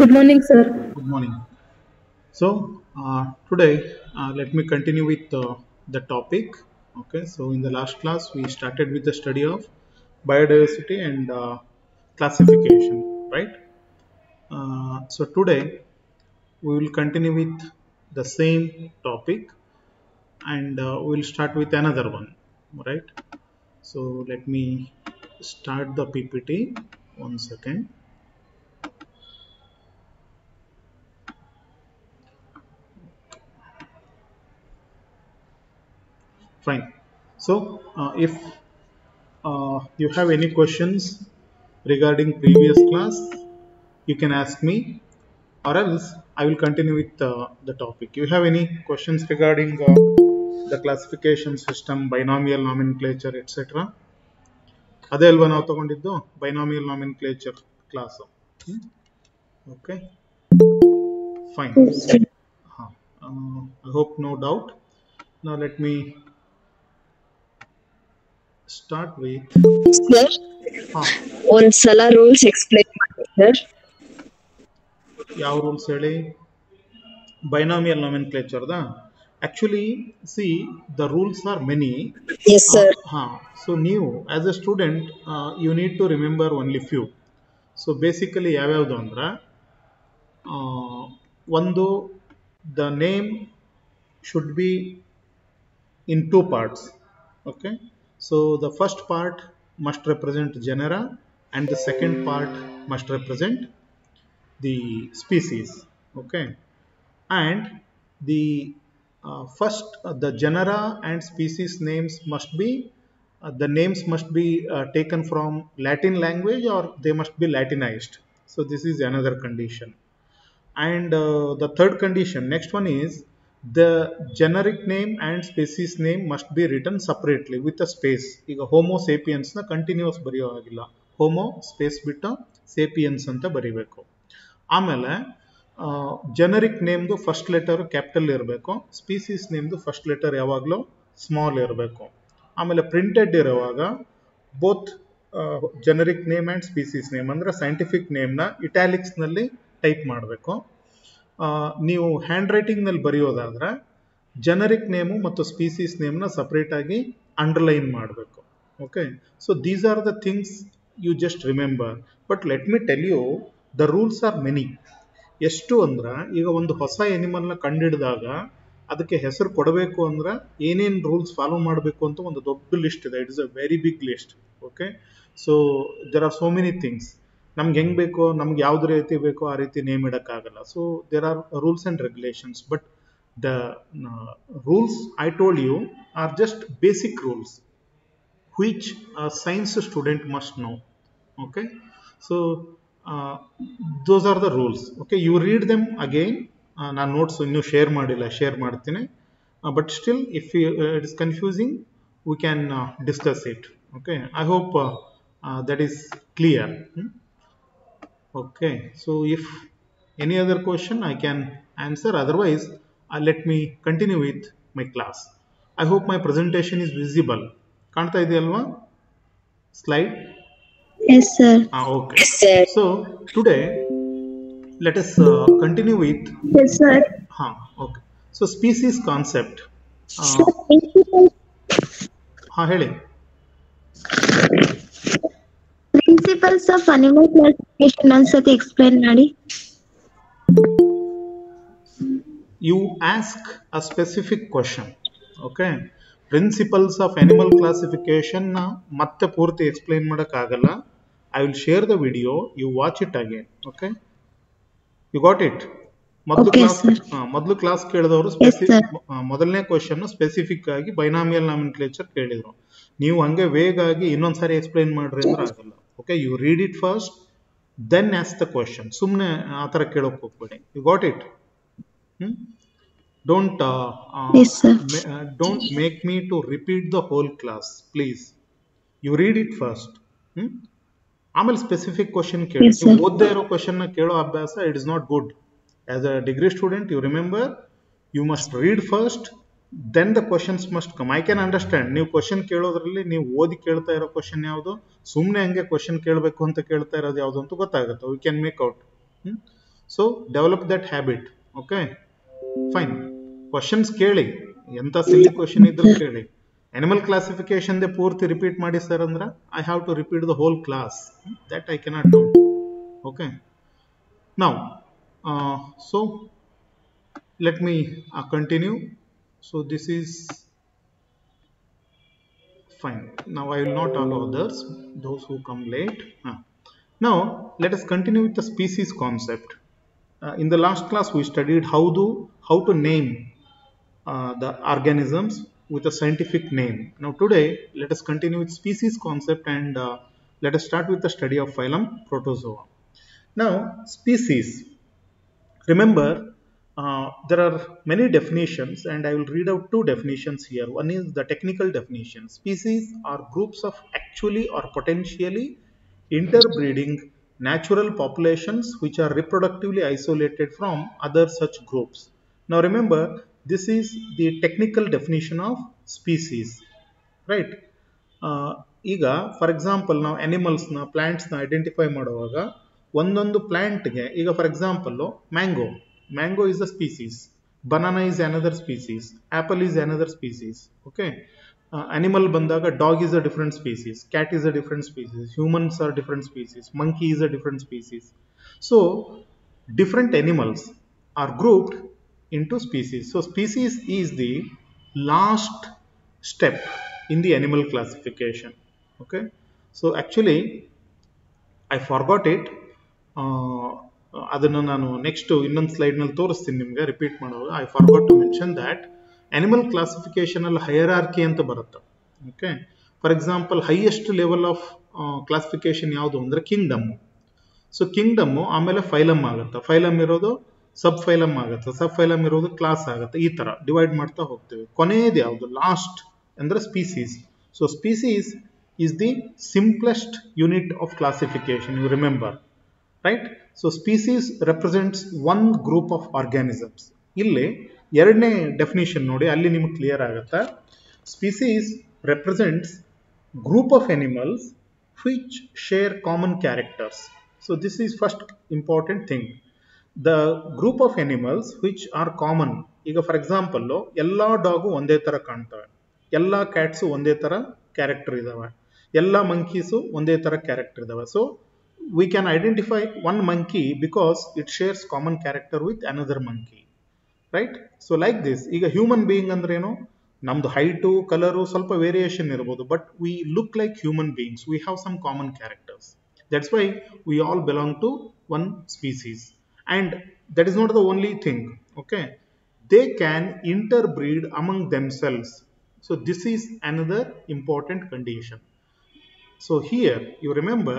Good morning, sir. good morning. So uh, today, uh, let me continue with uh, the topic. Okay, so in the last class, we started with the study of biodiversity and uh, classification, right? Uh, so today, we will continue with the same topic and uh, we'll start with another one, right? So let me start the PPT. One second. Fine. So, uh, if uh, you have any questions regarding previous class, you can ask me, or else I will continue with uh, the topic. You have any questions regarding uh, the classification system, binomial nomenclature, etc. ಅದೇ ಅಲ್ವಾ ನಾವು ತಗೊಂಡಿದ್ದು? Binomial nomenclature class okay fine I hope no doubt now let me start with sir ಹಾ. ಒಂದ್ಸಲ rules explain ಮಾಡಿ sir ಯಾವ rules ಹೇಳಿ? Binomial ನಾಮಿನ್ಕ್ಲೇಚರ್ದ actually see the rules are many yes sir ಹಾ ಸೊ ನೀವು as a student you need to remember only few so basically ಯಾವ್ಯಾವುದು ಅಂದ್ರೆ ಆ, ಒಂದು the name should be in two parts okay so the first part must represent genera and the second part must represent the species okay and the uh, first uh, the genera and species names must be uh, the names must be uh, taken from latin language or they must be latinized so this is another condition and uh, the third condition next one is the generic name and species name must be written separately with a space ಈಗ homo sapiens ನ continuous ಬರೆಯೋ ಆಗಿಲ್ಲ homo space ಬಿಟ್ಟು sapiens ಅಂತ ಬರಿಬೇಕು ಆಮೇಲೆ generic ನೇಮ್ದು first letter capital ಇರಬೇಕು ಸ್ಪೀಸೀಸ್ ನೇಮ್ದು ಫಸ್ಟ್ ಲೆಟರ್ ಯಾವಾಗಲೂ ಸ್ಮಾಲ್ ಇರಬೇಕು. ಆಮೇಲೆ ಪ್ರಿಂಟೆಡ್ ಇರುವಾಗ both generic name and species name ಅಂದರೆ ಸೈಂಟಿಫಿಕ್ ನೇಮ್ನ ಇಟ್ಯಾಲಿಕ್ಸ್ನಲ್ಲಿ ಟೈಪ್ ಮಾಡಬೇಕು. ನೀವು ಹ್ಯಾಂಡ್ ರೈಟಿಂಗ್ನಲ್ಲಿ ಬರೆಯೋದಾದ್ರೆ ಜನರಿಕ್ ನೇಮು ಮತ್ತು ಸ್ಪೀಸೀಸ್ ನೇಮ್ನ ಸಪ್ರೇಟಾಗಿ ಅಂಡರ್ಲೈನ್ ಮಾಡಬೇಕು. Okay so these are the things you just remember but let me tell you the rules are many ಎಷ್ಟು ಅಂದ್ರೆ, ಈಗ ಒಂದು ಹೊಸ ಎನಿಮಲ್ನ ಕಂಡಿಡಿದಾಗ ಅದಕ್ಕೆ ಹೆಸರು ಕೊಡಬೇಕು ಅಂದ್ರೆ ಏನೇನು ರೂಲ್ಸ್ ಫಾಲೋ ಮಾಡಬೇಕು ಅಂತ ಒಂದು ದೊಡ್ಡ ಲಿಸ್ಟ್ ಇದೆ. It's a very big list okay so there are so many things ನಮ್ಗೆ ಹೆಂಗ್ ಬೇಕೋ, ನಮ್ಗೆ ಯಾವ್ದು ರೀತಿ ಬೇಕೋ ಆ ರೀತಿ name ಇಡಕ್ಕಾಗಲ್ಲ. So there are rules and regulations but the rules I told you are just basic rules which a science student must know so uh, those are the rules okay you read them again ನಾನು notes ಇನ್ನೂ share ಮಾಡಿಲ್ಲ share ಮಾಡ್ತೀನಿ but still if it is confusing we can discuss it okay I hope that is clear okay so if any other question i can answer otherwise uh, let me continue with my class i hope my presentation is visible ಕಾಣ್ತಾ ಇದೆಯಲ್ವಾ slide Yes, sir. ah okay sir so today let us uh, continue with Yes, sir. huh okay so species concept uh, Sir, principles, ಹಾ ಹೇಳಿ principles of animal classification ಒಂದ್ಸತಿ explain ಮಾಡಿ you ask a specific question okay principles of animal classification ನ ಮತ್ತೆ ಪೂರ್ತಿ explain ಆಗಲ್ಲ I will share the video you watch it again okay you got it ಮೊದಲು class. ಮೊದಲು ಕ್ಲಾಸ್ ಕೇಳಿದವರು. ಮೊದಲನೇ ಕ್ವಶನ್ ಸ್ಪೆಸಿಫಿಕ್ ಆಗಿ ಬೈನಾಮಿಯಲ್ ನಾಮಿನ್ಕ್ಲೇಚರ್ ಕೇಳಿದ್ರು. ನೀವು ಹಂಗೆ ವೇಗ ಆಗಿ ಇನ್ನೊಂದ್ಸಾರಿ ಎಕ್ಸ್ಪ್ಲೈನ್ ಮಾಡ್ರಿ ಅಂದ್ರೆ ಆಗಲ್ಲ okay you read it first then ask the question ಸುಮ್ಮನೆ ಆ ಥರ ಕೇಳೋಕೆ ಹೋಗ್ಬೇಡಿ. You got it don't don't make me Yes, sir. The whole don't make me to repeat the ಆಮೇಲೆ ಸ್ಪೆಸಿಫಿಕ್ ಕ್ವಶನ್ ಕೇಳಿ. ಓದ್ದೇ sir. ನೀವು ಓದದೇ ಇರೋ ಕ್ವಶನ್ನ ಕೇಳೋ ಅಭ್ಯಾಸ it is not good as a degree student you remember you must read first then the questions must come I can understand ನೀವು ಕ್ವಶನ್ ಕೇಳೋದ್ರಲ್ಲಿ ನೀವು ಓದಿ ಕೇಳ್ತಾ ಇರೋ ಕ್ವಶನ್ ಯಾವುದು? ಸುಮ್ಮನೆ ಹಂಗೆ ಕ್ವಶನ್ ಕೇಳಬೇಕು ಅಂತ ಕೇಳ್ತಾ ಇರೋದು ಯಾವುದು ಅಂತ ಗೊತ್ತಾಗುತ್ತೆ. We can make out so develop that habit okay fine questions ಕೇಳಿ. ಎಂತ ಸಿಲ್ಲಿ ಕ್ವಶನ್ ಇದ್ರೂ ಕೇಳಿ. ಅನಿಮಲ್ ಕ್ಲಾಸಿಫಿಕೇಶನ್ ದೇ ಪೂರ್ತಿ ರಿಪೀಟ್ ಮಾಡಿ ಸರ್ ಅಂದ್ರೆ I have to repeat the whole class that I cannot do okay ನಾವು so let me uh, continue so this is fine now i will not allow others those who come late Ah. now let us continue with the species concept Uh, in the last class we studied how do how to name uh, the organisms with a scientific name. Now today let us continue with species concept and uh, let us start with the study of phylum protozoa. Now species. Remember uh, there are many definitions and i will read out two definitions here. One is the technical definition. Species are groups of actually or potentially interbreeding natural populations which are reproductively isolated from other such groups. Now remember this is the technical definition of species, right? ಈಗ for example ನಾವು ಅನಿಮಲ್ಸ್ನ ಪ್ಲ್ಯಾಂಟ್ಸ್ನ identify ಮಾಡುವಾಗ, ಒಂದೊಂದು ಪ್ಲ್ಯಾಂಟ್ಗೆ ಈಗ for example mango mango is a species banana is another species apple is another species okay animal ಬಂದಾಗ dog is a different species cat is a different species humans are different species monkey is a different species so different animals are grouped into species. So species is the last step in the animal classification. Okay. So actually, I forgot it. ಅದನ್ನು ನಾನು next ಇನ್ನೊಂದು ಸ್ಲೈಡ್ನಲ್ಲಿ ತೋರಿಸ್ತೀನಿ ನಿಮಗೆ repeat ಮಾಡುವಾಗ I forgot to mention that animal ಕ್ಲಾಸಿಫಿಕೇಷನಲ್ಲಿ hierarchy ಅಂತ ಬರುತ್ತೆ okay for example highest level of classification ಯಾವುದು ಅಂದರೆ ಕಿಂಗ್ಡಮ್ಮು ಸೊ ಕಿಂಗ್ಡಮ್ಮು ಆಮೇಲೆ ಫೈಲಮ್ ಆಗುತ್ತೆ ಫೈಲಮ್ ಇರೋದು ಸಬ್ ಫೈಲಮ್ ಆಗುತ್ತೆ ಸಬ್ ಫೈಲಮ್ ಇರೋದು ಕ್ಲಾಸ್ ಆಗುತ್ತೆ, ಈ ತರ ಡಿವೈಡ್ ಮಾಡ್ತಾ ಹೋಗ್ತೇವೆ. ಕೊನೆಯದು ಯಾವುದು? ಲಾಸ್ಟ್ ಅಂದ್ರೆ species so species is the simplest unit of classification you remember right so species represents one group of organisms ಇಲ್ಲಿ ಎರಡನೇ ಡೆಫಿನಿಷನ್ ನೋಡಿ, ಅಲ್ಲಿ ನಿಮ್ಗೆ ಕ್ಲಿಯರ್ ಆಗುತ್ತೆ. Species represents group of animals which share common characters so this is first important thing the group of animals which are common ಈಗ for example ಎಲ್ಲ dog ಒಂದೇ ತರ ಕಾಣ್ತವೆ. ಎಲ್ಲ ಕ್ಯಾಟ್ಸು ಒಂದೇ ತರ ಕ್ಯಾರೆಕ್ಟರ್ ಇದ್ದಾವೆ ಎಲ್ಲ ಮಂಕೀಸು ಒಂದೇ ತರ ಕ್ಯಾರೆಕ್ಟರ್ ಇದಾವೆ. So we can identify one monkey because it shares common character with another monkey right so like this ಈಗ ಹ್ಯೂಮನ್ ಬೀಯಿಂಗ್ ಅಂದ್ರೇನು ನಮ್ದು ಹೈಟು ಕಲರು ಸ್ವಲ್ಪ ವೇರಿಯೇಷನ್ ಇರ್ಬೋದು but we look like human beings we have some common characters that's why we all belong to one species and that is not the only thing okay they can interbreed among themselves so this is another important condition so here you remember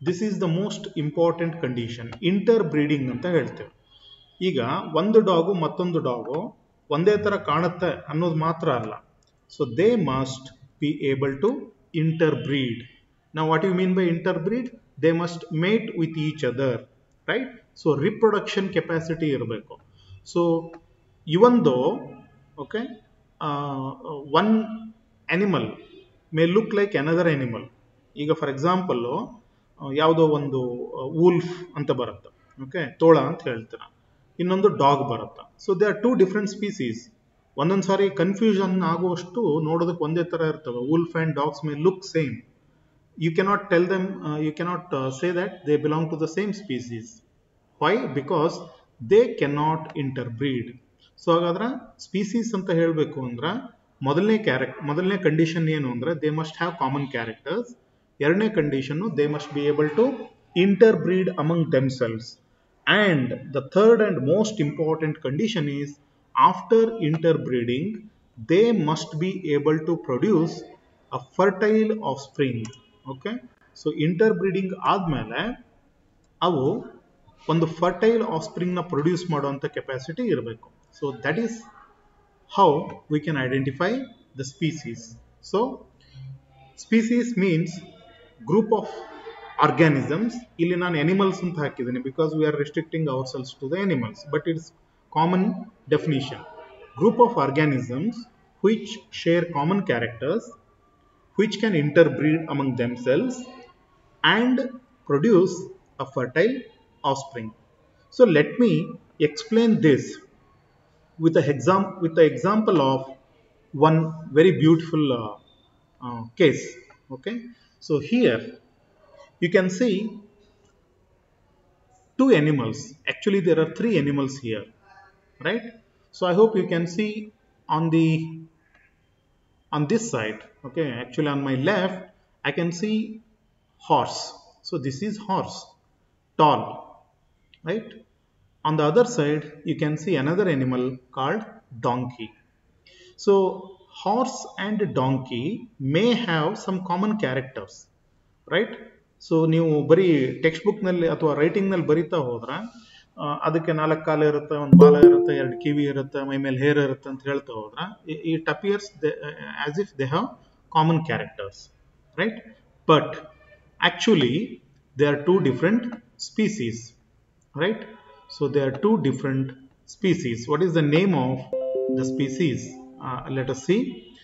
this is the most important condition interbreeding ಅಂತ ಹೇಳ್ತೇವೆ ಈಗ ಒಂದು dog ಮತ್ತೊಂದು dog ಒಂದೇ ಥರ ಕಾಣುತ್ತೆ ಅನ್ನೋದು ಮಾತ್ರ ಅಲ್ಲ so they must be able to now ನಾವು what you mean by interbreed? They must mate with each other right so reproduction capacity ಇರಬೇಕು. So ಇವೊಂದು okay one animal may look like another animal ಈಗ for example ಯಾವುದೋ ಒಂದು wolf ಅಂತ ಬರುತ್ತೆ okay ತೋಳ ಅಂತ ಹೇಳ್ತೀರ. ಇನ್ನೊಂದು ಡಾಗ್ ಬರುತ್ತೆ. So they are two different species ಒಂದೊಂದು ಸಾರಿ ಕನ್ಫ್ಯೂಷನ್ ಆಗುವಷ್ಟು ನೋಡೋದಕ್ಕೆ ಒಂದೇ ಥರ ಇರ್ತವೆ. Wolf and dogs may look same you cannot tell them uh, you cannot uh, say that they belong to the same species. Why? Because they cannot interbreed. So ಹಾಗಾದ್ರೆ species ಅಂತ ಹೇಳಬೇಕು ಅಂದ್ರೆ ಮೊದಲನೇ ಕ್ಯಾರೆಕ್ಟ್ ಮೊದಲನೇ ಕಂಡೀಷನ್ ಏನು ಅಂದ್ರೆ they must have common characters ಎರಡನೇ condition they must be able to interbreed among themselves and the third and most important condition is after interbreeding they must be able to produce a fertile offspring okay so interbreeding ಆದಮೇಲೆ ಅವು ಒಂದು fertile ಆಫ್ ಸ್ಪ್ರಿಂಗ್ನ produce ಮಾಡುವಂಥ capacity ಇರಬೇಕು. So that is how we can identify the species so species means group of organisms ಇಲ್ಲಿ ನಾನು animals ಅಂತ ಹಾಕಿದ್ದೀನಿ because we are restricting ourselves to the animals but it's common definition group of organisms which share common characters, which can interbreed among themselves and produce a fertile offspring. So let me explain this with exam with the example of one very beautiful uh, uh, case. Okay, so here you can see two animals. Actually, there are three animals here, right? So I hope you can see on the on this side. Okay, actually on my left, I can see horse. So this is horse, tall, right? On the other side, you can see another animal called donkey. So horse and donkey may have some common characters, right? So ನೀವು ಬರೀ text ಬುಕ್ನಲ್ಲಿ ಅಥವಾ ರೈಟಿಂಗ್ನಲ್ಲಿ ಬರೀತಾ ಹೋದ್ರೆ ಅದಕ್ಕೆ ನಾಲ್ಕು ಕಾಲು ಇರುತ್ತೆ ಒಂದು ಬಾಲ ಇರುತ್ತೆ ಎರಡು ಕಿವಿ ಇರುತ್ತೆ ಮೈ ಮೇಲೆ ಹೇರ್ ಇರುತ್ತೆ ಅಂತ ಹೇಳ್ತಾ ಹೋದ್ರೆ it appears as if they have common characters, right? But actually, there are two different species, right? So there are two different species. What is the name of the species? Uh, let us see.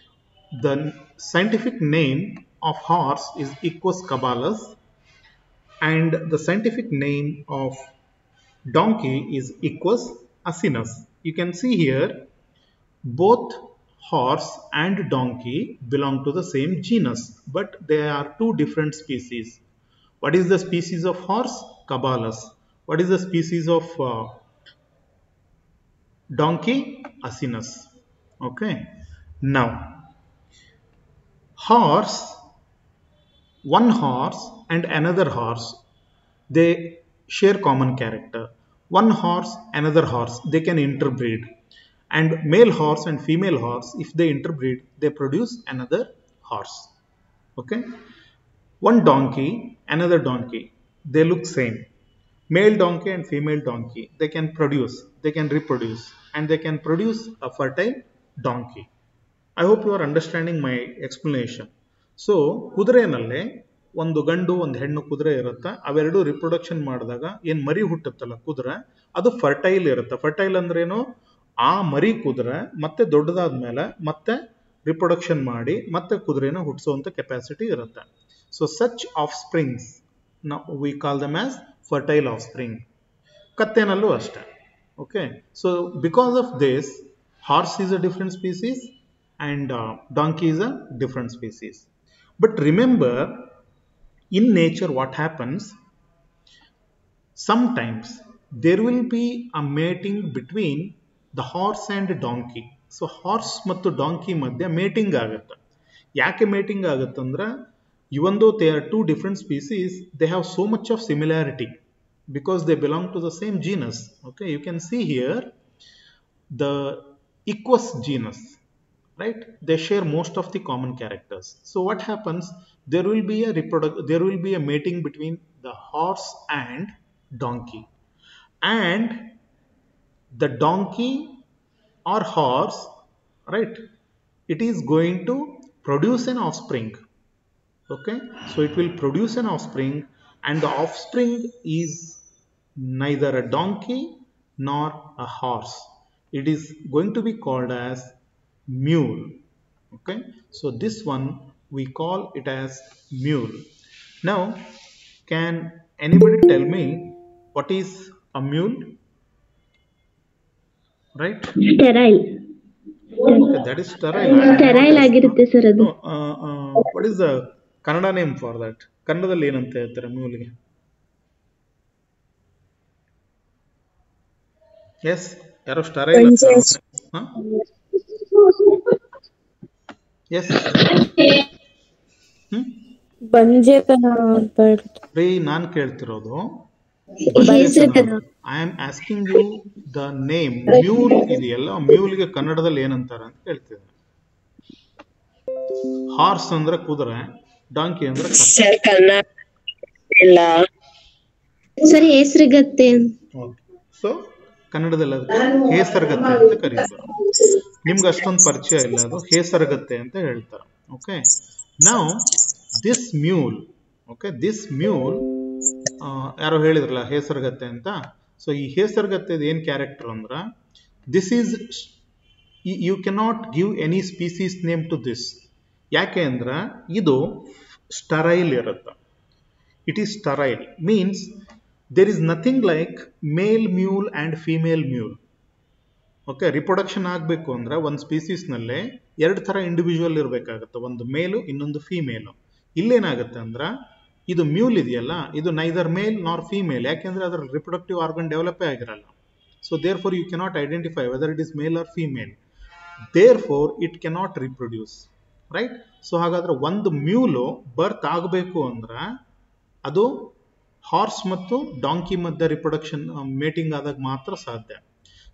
The scientific name of horse is Equus caballus and the scientific name of donkey is Equus asinus. You can see here both horse and donkey belong to the same genus but they are two different species. What is the species of horse? Cabalus. what is the species of uh, donkey? Asinus. Okay. Now horse one horse and another horse they share common character. One horse another horse they can interbreed and male horse and female horse if they interbreed they produce another horse okay one donkey another donkey they look same male donkey and female donkey they can produce they can reproduce and they can produce a fertile donkey i hope you are understanding my explanation so ಕುದುರೆನಲ್ಲೇ ಒಂದು ಗಂಡು ಒಂದು ಹೆಣ್ಣು ಕುದುರೆ ಇರುತ್ತೆ ಅವೆರಡು reproduction ಮಾಡಿದಾಗ ಏನ್ ಮರಿ ಹುಟ್ಟುತ್ತಲ್ಲ ಕುದುರೆ ಅದು ಫರ್ಟೈಲ್ ಇರುತ್ತೆ ಫರ್ಟೈಲ್ ಅಂದ್ರೇನು ಆ ಮರಿ ಕುದುರೆ ಮತ್ತೆ ದೊಡ್ಡದಾದ ಮೇಲೆ ಮತ್ತೆ ರಿಪ್ರೊಡಕ್ಷನ್ ಮಾಡಿ ಮತ್ತೆ ಕುದುರೆನ ಹುಟ್ಟಿಸುವಂತ ಕೆಪಾಸಿಟಿ ಇರುತ್ತೆ. So such offsprings we call them as fertile offspring ಕತ್ತೆನಲ್ಲೂ ಅಷ್ಟೇ okay so because of this horse is a different species and donkey is a different species but remember in nature what happens sometimes there will be a mating between the horse and donkey. So horse ಮತ್ತು donkey ಮಧ್ಯೆ mating ಆಗುತ್ತೆ ಯಾಕೆ mating ಆಗುತ್ತಂದ್ರೆ even though they are two different species they have so much of similarity because they belong to the same genus okay you can see here the equus genus right they share most of the common characters so what happens there will be a reproduct there will be a mating between the horse and donkey and the donkey or horse right it is going to produce an offspring okay? So it will produce an offspring and the offspring is neither a donkey nor a horse. It is going to be called as mule okay? So this one we call it as mule. Now can anybody tell me what is a mule right? Sterile okay that is sterile sterile ಆಗಿರುತ್ತೆ sir ಅದು. What is the Kannada name for that ಕನ್ನಡದಲ್ಲಿ ಏನಂತ ಹೇಳ್ತಾರೆ ಮ್ಯೂಲ್ಗೆ yes ಯಾರು sterile. Yes hmm ಬಂಜೆತನ ಅಂತ ರೀ ನಾನು ಕೇಳ್ತಿರೋದು. ಬಂಜೆತನ. I am asking you the name mule ಇದೆಯಲ್ಲ ಮ್ಯೂಲ್ಗೆ ಕನ್ನಡದಲ್ಲಿ ಏನಂತಾರೆ ಅಂತ ಹೇಳ್ತಿದ್ದಾರೆ. ಹಾರ್ಸ್ ಅಂದ್ರೆ ಕುದುರೆ ಡಾಂಕಿ ಅಂದ್ರೆ ಕತ್ತೆ. ಸರ್ ಕನ್ನಡ ಇಲ್ಲ. ಸರಿ ಹೆಸರುಗತ್ತೆ ಸೊ ಕನ್ನಡದಲ್ಲಿ ಅದಕ್ಕೆ ಹೇಸರಗತ್ತೆ ಅಂತ ಕರೀತಾರೆ. ನಿಮ್ಗೆ ಅಷ್ಟೊಂದು ಪರಿಚಯ ಇಲ್ಲ ಅದು ಹೇಸರಗತ್ತೆ ಅಂತ ಹೇಳ್ತಾರೆ. ಓಕೆ ನಾವು this mule okay this mule ಯಾರೋ ಹೇಳಿದ್ರಲ್ಲ ಹೇಸರಗತ್ತೆ ಅಂತ? ಸೊ ಈ ಹೇಸರಗತ್ತೆದು ಏನ್ ಕ್ಯಾರೆಕ್ಟರ್ ಅಂದ್ರ this is you cannot give any species name to this ಯಾಕೆ ಅಂದ್ರೆ, ಇದು ಸ್ಟರೈಲ್ ಇರುತ್ತೆ. It is sterile means there is nothing like male mule and female mule okay reproduction ಆಗಬೇಕು ಅಂದ್ರೆ, ಒಂದು ಸ್ಪೀಸೀಸ್ನಲ್ಲೇ ಎರಡು ಥರ ಇಂಡಿವಿಜುವಲ್ ಇರಬೇಕಾಗುತ್ತೆ. ಒಂದು ಮೇಲು ಇನ್ನೊಂದು ಫೀಮೇಲು ಇಲ್ಲೇನಾಗುತ್ತೆ ಅಂದ್ರೆ ಇದು ಮ್ಯೂಲ್ ಇದೆಯಲ್ಲ, ಇದು ನೈದರ್ ಮೇಲ್ ನಾರ್ ಫೀಮೇಲ್ ಯಾಕೆಂದ್ರೆ ಅದರ ರಿಪ್ರೊಡಕ್ಟಿವ್ ಆರ್ಗನ್ ಡೆವಲಪೇ ಆಗಿರಲ್ಲ. So therefore you cannot identify whether it is male or female therefore it cannot reproduce right so ಹಾಗಾದ್ರೆ ಒಂದು ಮ್ಯೂಲು ಬರ್ತ್ ಆಗಬೇಕು ಅಂದ್ರೆ ಅದು ಹಾರ್ಸ್ ಮತ್ತು ಡಾಂಕಿ ಮಧ್ಯ ರಿಪ್ರೊಡಕ್ಷನ್ ಮೇಟಿಂಗ್ ಆದಾಗ ಮಾತ್ರ ಸಾಧ್ಯ.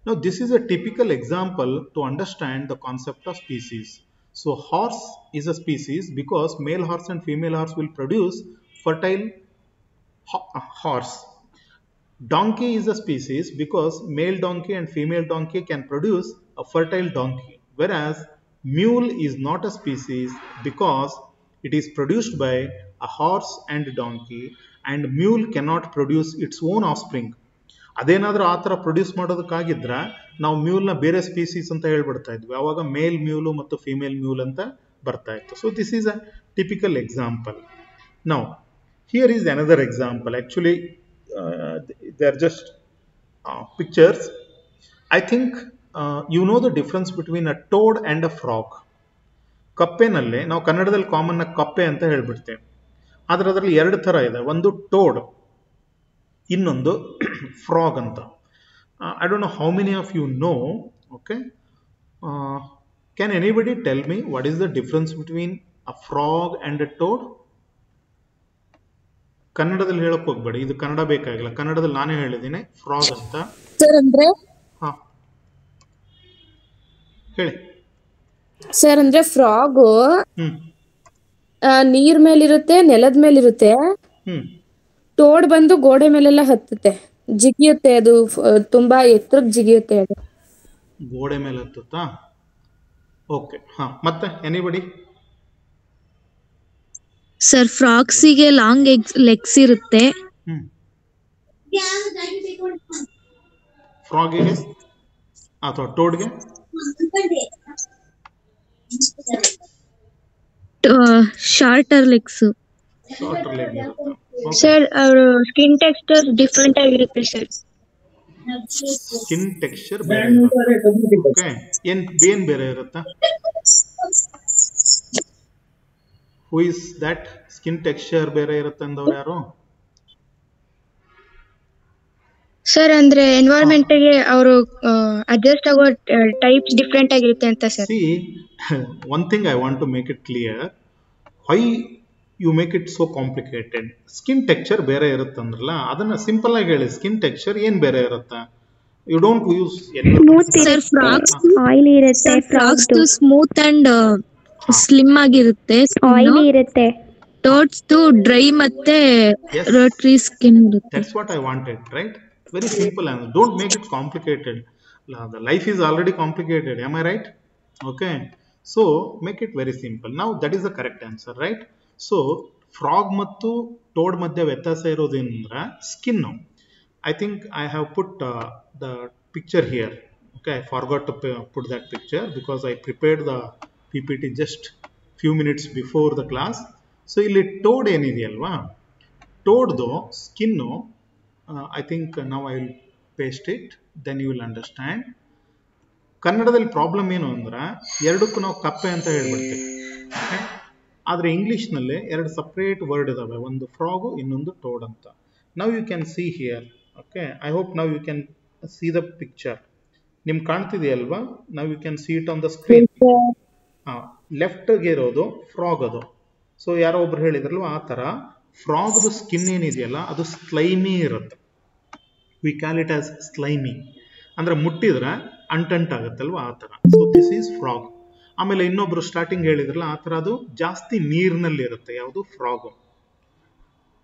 ನಾವು this is a typical example to understand the concept of species so horse is a species because male horse and female horse will produce fertile ho- uh, horse. Donkey is a species because male donkey and female donkey can produce a fertile donkey, whereas mule is not a species because it is produced by a horse and donkey, and mule cannot produce its own offspring. ಅದೇನಾದರೂ ಆ ಥರ produce ಮಾಡೋದಕ್ಕಾಗಿದ್ರೆ ನಾವು ಮ್ಯೂಲ್ನ ಬೇರೆ species ಅಂತ ಹೇಳ್ಬಿಡ್ತಾ ಇದ್ವಿ ಆವಾಗ ಮೇಲ್ ಮ್ಯೂಲು ಮತ್ತು female mule ಅಂತ ಬರ್ತಾ ಇತ್ತು so this is a typical example ನಾವು here is another example actually they are just pictures I think you know the difference between a toad and a frog ಕಪ್ಪೆನಲ್ಲಿ, ನಾವು ಕನ್ನಡದಲ್ಲಿ ಕಾಮನ್ ಕಪ್ಪೆ ಅಂತ ಹೇಳ್ಬಿಡ್ತೇವೆ. ಆದ್ರೆ ಅದರಲ್ಲಿ ಎರಡು ಥರ ಇದೆ. ಒಂದು ಟೋಡ್ ಇನ್ನೊಂದು ಫ್ರಾಗ್ ಅಂತ. I don't know how many of you know okay can anybody tell me what is the difference between a frog and a toad ಕನ್ನಡದಲ್ಲಿ ಹೇಳಕ್ ಹೋಗ್ಬೇಡಿ. ಇದು ಕನ್ನಡ ಬೇಕಾಗಿಲ್ಲ. ಕನ್ನಡದಲ್ಲಿ ನಾನೇ ಹೇಳಿದ್ದೀನಿ. ಫ್ರಾಗ್ ಅಂತ. ಸರ್ ಅಂದ್ರೆ? ಹಾ. ಹೇಳಿ. ಸರ್ ಅಂದ್ರೆ ಫ್ರಾಗು ಹ್ಮ್. ನೀರ್ ಮೇಲಿರುತ್ತೆ ನೆಲದ ಮೇಲಿರುತ್ತೆ. ಹ್ಮ್. ತೋಡ್ ಬಂದು ಗೋಡೆ ಮೇಲೆಲ್ಲ ಹತ್ತುತ್ತೆ. ಜಿಗಿಯುತ್ತೆ ಅದು ಫ- ತುಂಬಾ ಎತ್ತರಕ್ಕೆ ಜಿಗಿಯುತ್ತೆ ಅದು. ಗೋಡೆ ಮೇಲೆ ಹತ್ತುತ್ತಾ? ಓಕೆ ಹಾ. ಮತ್ತೆ ಎನಿಬಡಿ ಸರ್ ಫ್ರಾಕ್ಸಿಗೆ ಲಾಂಗ್ ಲೆಗ್ಸ್ ಇರುತ್ತೆ. ಹ್ಮ್. ಫ್ರಾಗಿಗೆ ಅಥವಾ ಟೋಡ್ಗೆ ಶಾರ್ಟರ್ ಲೆಗ್ಸ್ ಸರ್ ಅವರು ಸ್ಕಿನ್ ಟೆಕ್ಸ್ಚರ್ ಡಿಫ್ರೆಂಟ್ ಆಗಿರುತ್ತೆ ಸರ್ ಸ್ಕಿನ್ ಟೆಕ್ಸ್ಚರ್ ಬೇರೆ ಓಕೆ ಏನ್ ಏನ್ ಬೇರೆ ಇರುತ್ತಾ? Who is that skin texture ಬೇರೆ ಇರುತ್ತೆ ಅಂದವ್ರು ಯಾರು? ಸರ್ ಅಂದ್ರೆ ಎನ್ವೈರನ್ಮೆಂಟ್ಗೆ ಅವರು ಅಡ್ಜಸ್ಟ್ ಆಗೋ ಟೈಪ್ಸ್ ಡಿಫ್ರೆಂಟ್ ಆಗಿರುತ್ತೆ ಅಂತ sir see one thing I want to make it clear why you make it so complicated skin texture ಬೇರೆ ಇರುತ್ತೆ ಅಂದ್ರಲ್ಲ ಅದನ್ನ ಸಿಂಪಲ್ ಆಗಿ ಹೇಳಿ ಸ್ಕಿನ್ ಟೆಕ್ಸ್ಚರ್ ಏನ್ ಬೇರೆ ಇರುತ್ತೆ? You don't use sir frogs oily ಇರುತ್ತೆ ಫ್ರಾಕ್ಸ್ ಸ್ಮೂತ್ ಅಂಡ್ ಸ್ಲಿಮ್ ಆಗಿರುತ್ತೆ ಆಯಿಲಿ ಇರುತ್ತೆ. ಟೋಟ್ಸ್ ಟು ಡ್ರೈ ಮತ್ತೆ ರೋಟರಿ ಸ್ಕಿನ್ ಇರುತ್ತೆ. That's what I wanted right very simple and don't make it complicated life is already complicated um I right okay so make it very simple now that is the correct answer right so frog ಮತ್ತು toad ಮಧ್ಯೆ ವ್ಯತ್ಯಾಸ ಇರೋದ್ರೆ skin I think I have put the picture here okay forgot to put that picture because I prepared the P just few minutes before the class so ಇಲ್ಲಿ toad ಏನಿದೆಯಲ್ವಾ ಟೋಡ್ದು skin I think ನಾವು I will paste it then you will understand ಕನ್ನಡದಲ್ಲಿ problem ಏನು ಅಂದ್ರೆ, ಎರಡಕ್ಕೂ ನಾವು ಕಪ್ಪೆ ಅಂತ ಹೇಳ್ಬಿಡ್ತೀವಿ. ಆದರೆ ಇಂಗ್ಲೀಷ್ನಲ್ಲಿ ಎರಡು ಸಪ್ರೇಟ್ ವರ್ಡ್ ಇದಾವೆ. ಒಂದು ಫ್ರಾಗು ಇನ್ನೊಂದು ಟೋಡ್ ಅಂತ. ನಾವು you can see here okay I hope ನಾವು you can see the picture ನಿಮ್ಗೆ ಕಾಣ್ತಿದೆಯಲ್ವಾ? ನಾವು you can see it on the screen ಲೆಫ್ಟ್ಗೆ ಇರೋದು ಫ್ರಾಗ್ ಅದು. ಸೊ ಯಾರೋ ಒಬ್ರು ಹೇಳಿದ್ರಲ್ವ, ಆ ಥರ ಫ್ರಾಗ್ದು ಸ್ಕಿನ್ ಏನಿದೆಯಲ್ಲ, ಅದು ಸ್ಲೈಮಿ ಇರುತ್ತೆ. We call it as slimy ಅಂದ್ರೆ ಮುಟ್ಟಿದ್ರೆ ಅಂಟಂಟ್ ಆಗುತ್ತಲ್ವ, ಆ ಥರ ಸೊ ದಿಸ್ ಈಸ್ ಫ್ರಾಗ್ ಆಮೇಲೆ ಇನ್ನೊಬ್ರು ಸ್ಟಾರ್ಟಿಂಗ್ ಹೇಳಿದ್ರಲ್ಲ, ಆ ಥರ ಅದು ಜಾಸ್ತಿ ನೀರಿನಲ್ಲಿ ಇರುತ್ತೆ, ಯಾವುದು? ಫ್ರಾಗು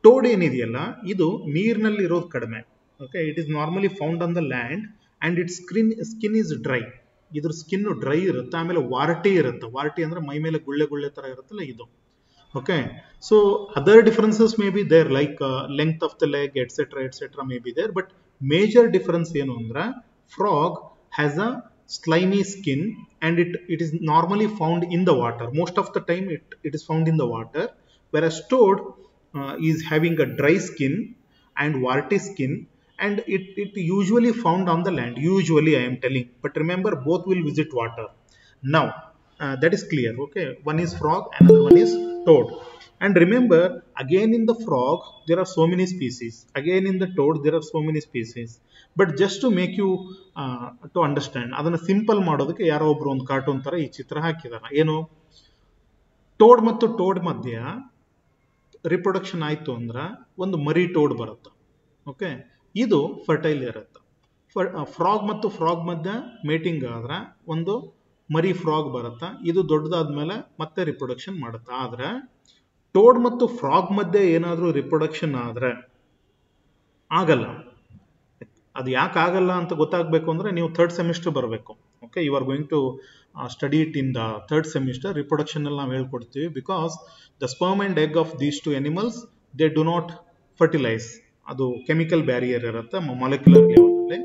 ಟೋಡ್ ಏನಿದೆಯಲ್ಲ, ಇದು ನೀರಿನಲ್ಲಿ ಇರೋದು ಕಡಿಮೆ. Okay it is normally found on the land and it skin skin is dry ಇದ್ರ ಸ್ಕಿನ್ ಡ್ರೈ ಇರುತ್ತೆ, ಆಮೇಲೆ ವಾರ್ಟಿ ಇರುತ್ತೆ. ವಾರ್ಟಿ ಅಂದ್ರೆ ಮೈ ಮೇಲೆ ಗುಳ್ಳೆ ಗುಳ್ಳೆ ತರ ಇರುತ್ತಲ್ಲ ಇದು. Okay so other differences may be there like length of the leg etcetera etcetera may be there but major difference ಏನು ಅಂದ್ರೆ frog has a slimy skin and it it is normally found in the water most of the time it it is found in the water whereas stored is having a dry skin and warty skin and it, it usually found on the land. Usually I am telling, but remember both will visit water. Now uh, that is clear, okay? One is frog, another one is toad. And remember, again in the frog, there are so many species. Again in the toad, there are so many species. But just to make you to understand adana simple madodakke yaro obru ಒಂದು cartoon tara ee chitra ಹಾಕಿದಾರೆ eno toad mattu toad madhya reproduction aitu andra ಒಂದು mari toad ಬರುತ್ತೆ okay ಇದು fertile ಇರುತ್ತೆ. Frog ಮತ್ತು frog ಮಧ್ಯೆ mating ಆದ್ರೆ ಒಂದು ಮರಿ ಫ್ರಾಗ್ ಬರುತ್ತೆ. ಇದು ದೊಡ್ಡದಾದ ಮೇಲೆ ಮತ್ತೆ ರಿಪ್ರೊಡಕ್ಷನ್ ಮಾಡುತ್ತೆ. ಆದ್ರೆ ಟೋಡ್ ಮತ್ತು ಫ್ರಾಗ್ ಮಧ್ಯೆ ಏನಾದರೂ ರಿಪ್ರೊಡಕ್ಷನ್ ಆದ್ರೆ ಆಗಲ್ಲ. ಅದು ಯಾಕೆ ಆಗಲ್ಲ ಅಂತ ಗೊತ್ತಾಗಬೇಕು ಅಂದ್ರೆ ನೀವು ಥರ್ಡ್ ಸೆಮಿಸ್ಟರ್ ಬರಬೇಕು. Okay you are going to study it in the third semester reproduction ಅಲ್ಲಿ ನಾವು ಹೇಳ್ಕೊಡ್ತೀವಿ because the sperm and egg of these two animals they do not fertilise ಅದು ಕೆಮಿಕಲ್ ಬ್ಯಾರಿಯರ್ ಇರುತ್ತೆ ಮೊಲೆಕ್ಯುಲರ್ ಲೆವೆಲಲ್ಲಿ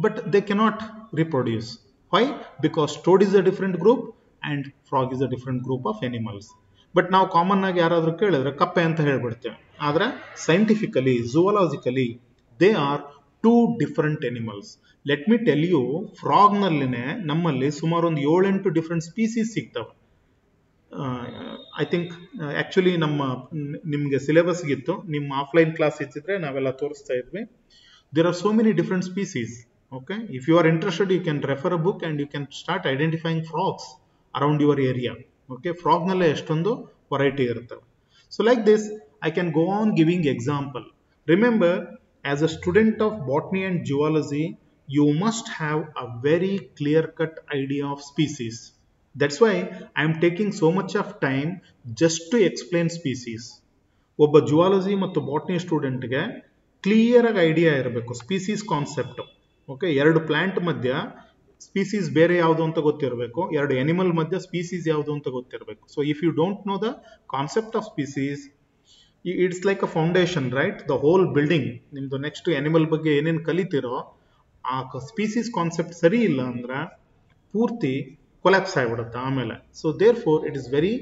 but they cannot reproduce why because toad is a different group and frog is a different group of animals but ನಾವು common ಆಗಿ ಯಾರಾದರೂ ಕೇಳಿದ್ರೆ ಕಪ್ಪೆ ಅಂತ ಹೇಳ್ಬಿಡ್ತೇವೆ. ಆದ್ರೆ scientifically zoologically they are two different animals let me tell you ಫ್ರಾಗ್ನಲ್ಲಿನೇ ನಮ್ಮಲ್ಲಿ ಸುಮಾರು ಒಂದು ಏಳೆಂಟು ಡಿಫ್ರೆಂಟ್ ಸ್ಪೀಸೀಸ್ ಸಿಗ್ತವೆ. ಐ ಥಿಂಕ್ ಆ್ಯಕ್ಚುಲಿ ನಮ್ಮ ನಿಮಗೆ ಸಿಲೆಬಸ್ಗಿತ್ತು ನಿಮ್ಮ ಆಫ್ಲೈನ್ ಕ್ಲಾಸ್ ಇತ್ತಿದ್ರೆ ನಾವೆಲ್ಲ ತೋರಿಸ್ತಾ ಇದ್ವಿ. There are so many different species okay if you are interested you can refer a book and you can start identifying frogs around your area okay ಫ್ರಾಗ್ನಲ್ಲೇ ಎಷ್ಟೊಂದು variety ಇರುತ್ತೆ so like this I can go on giving example remember as a student of botany and zoology, you must have a very clear cut idea of species. That's why I am taking so much of time just to explain species ಒಬ್ಬ zoology ಮತ್ತು botany ಸ್ಟೂಡೆಂಟ್ಗೆ ಕ್ಲಿಯರಾಗಿ idea ಇರಬೇಕು species concept okay ಎರಡು plant ಮಧ್ಯ species ಬೇರೆ ಯಾವುದು ಅಂತ ಗೊತ್ತಿರಬೇಕು, ಎರಡು ಎನಿಮಲ್ ಮಧ್ಯ ಸ್ಪೀಸೀಸ್ ಯಾವುದು ಅಂತ ಗೊತ್ತಿರಬೇಕು. So if you don't know the concept of species it's like a foundation right the whole building ನಿಮ್ದು ನೆಕ್ಸ್ಟ್ ಎನಿಮಲ್ ಬಗ್ಗೆ ಏನೇನು ಕಲಿತಿರೋ, ಆ ಸ್ಪೀಸೀಸ್ ಕಾನ್ಸೆಪ್ಟ್ ಸರಿ ಇಲ್ಲ ಅಂದ್ರೆ ಪೂರ್ತಿ ಕೊಲ್ಯಾಪ್ಸ್ ಆಗಿಬಿಡುತ್ತೆ ಆಮೇಲೆ. So therefore it is very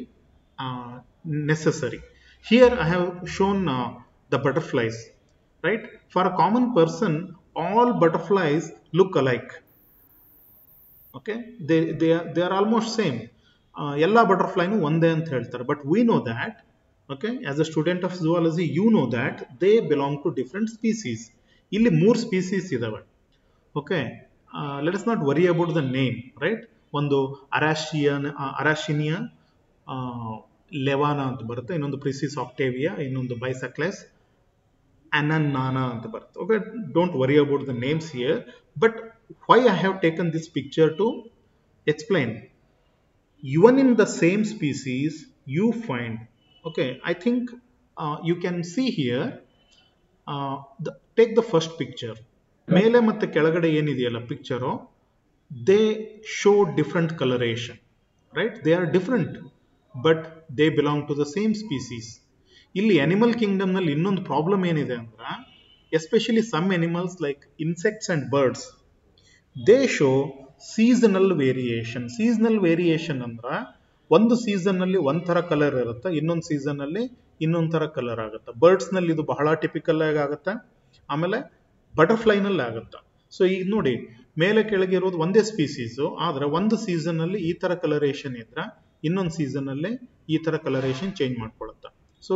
necessary here I have shown the butterflies right for a common person all butterflies look alike okay they they they are almost same ಎಲ್ಲ ಬಟರ್ಫ್ಲೈನು ಒಂದೇ ಅಂತ ಹೇಳ್ತಾರೆ. But we know that okay? As a student of zoology, you know that they belong to different species. ಇಲ್ಲಿ ಮೂರು species ಇದಾವೆ. Okay let us not worry about the name right ಒಂದು ಅರಾಶಿಯನ್ ಅರಾಶಿನಿಯನ್ ಲೆವಾನ ಅಂತ ಬರುತ್ತೆ ಇನ್ನೊಂದು ಪ್ರಿಸಿಸ್ ಆಕ್ಟೇವಿಯಾ ಇನ್ನೊಂದು ಬೈಸಕ್ಲೆಸ್ ಅನನ್ನಾನ ಅಂತ ಬರುತ್ತೆ. Okay don't worry about the names here but why I have taken this picture to explain even in the same species you find okay I think you can see here take uh, first picture the first picture. ಮೇಲೆ ಮತ್ತೆ ಕೆಳಗಡೆ ಏನಿದೆಯಲ್ಲ picture they show different coloration right they are different but they belong to the same species. ಇಲ್ಲಿ animal ಕಿಂಗ್ಡಮ್ನಲ್ಲಿ ಇನ್ನೊಂದು problem ಏನಿದೆ ಅಂದ್ರೆ especially some animals like insects and birds they show seasonal variation seasonal variation ಅಂದ್ರೆ, ಒಂದು season ಅಲ್ಲಿ ಒಂಥರ colour ಇರುತ್ತೆ, ಇನ್ನೊಂದು ಸೀಸನ್ ಅಲ್ಲಿ ಇನ್ನೊಂದ್ ಕಲರ್ ಆಗುತ್ತೆ. ಬರ್ಡ್ಸ್ನಲ್ಲಿ ಇದು ಬಹಳ ಟಿಪಿಕಲ್ ಆಗಿ ಆಗುತ್ತೆ, ಆಮೇಲೆ ಬಟರ್ಫ್ಲೈನಲ್ಲಿ ಆಗುತ್ತೆ. ಸೊ ಈಗ ನೋಡಿ ಮೇಲೆ ಕೆಳಗೆ ಇರೋದು ಒಂದೇ ಸ್ಪೀಸೀಸ್ ಆದ್ರೆ ಒಂದು ಸೀಸನ್ ಅಲ್ಲಿ ಈ ತರ ಕಲರೇಷನ್ ಇದ್ರೆ ಇನ್ನೊಂದು ಸೀಸನ್ ಅಲ್ಲಿ ಈ ತರ coloration change ಮಾಡ್ಕೊಳುತ್ತೆ. So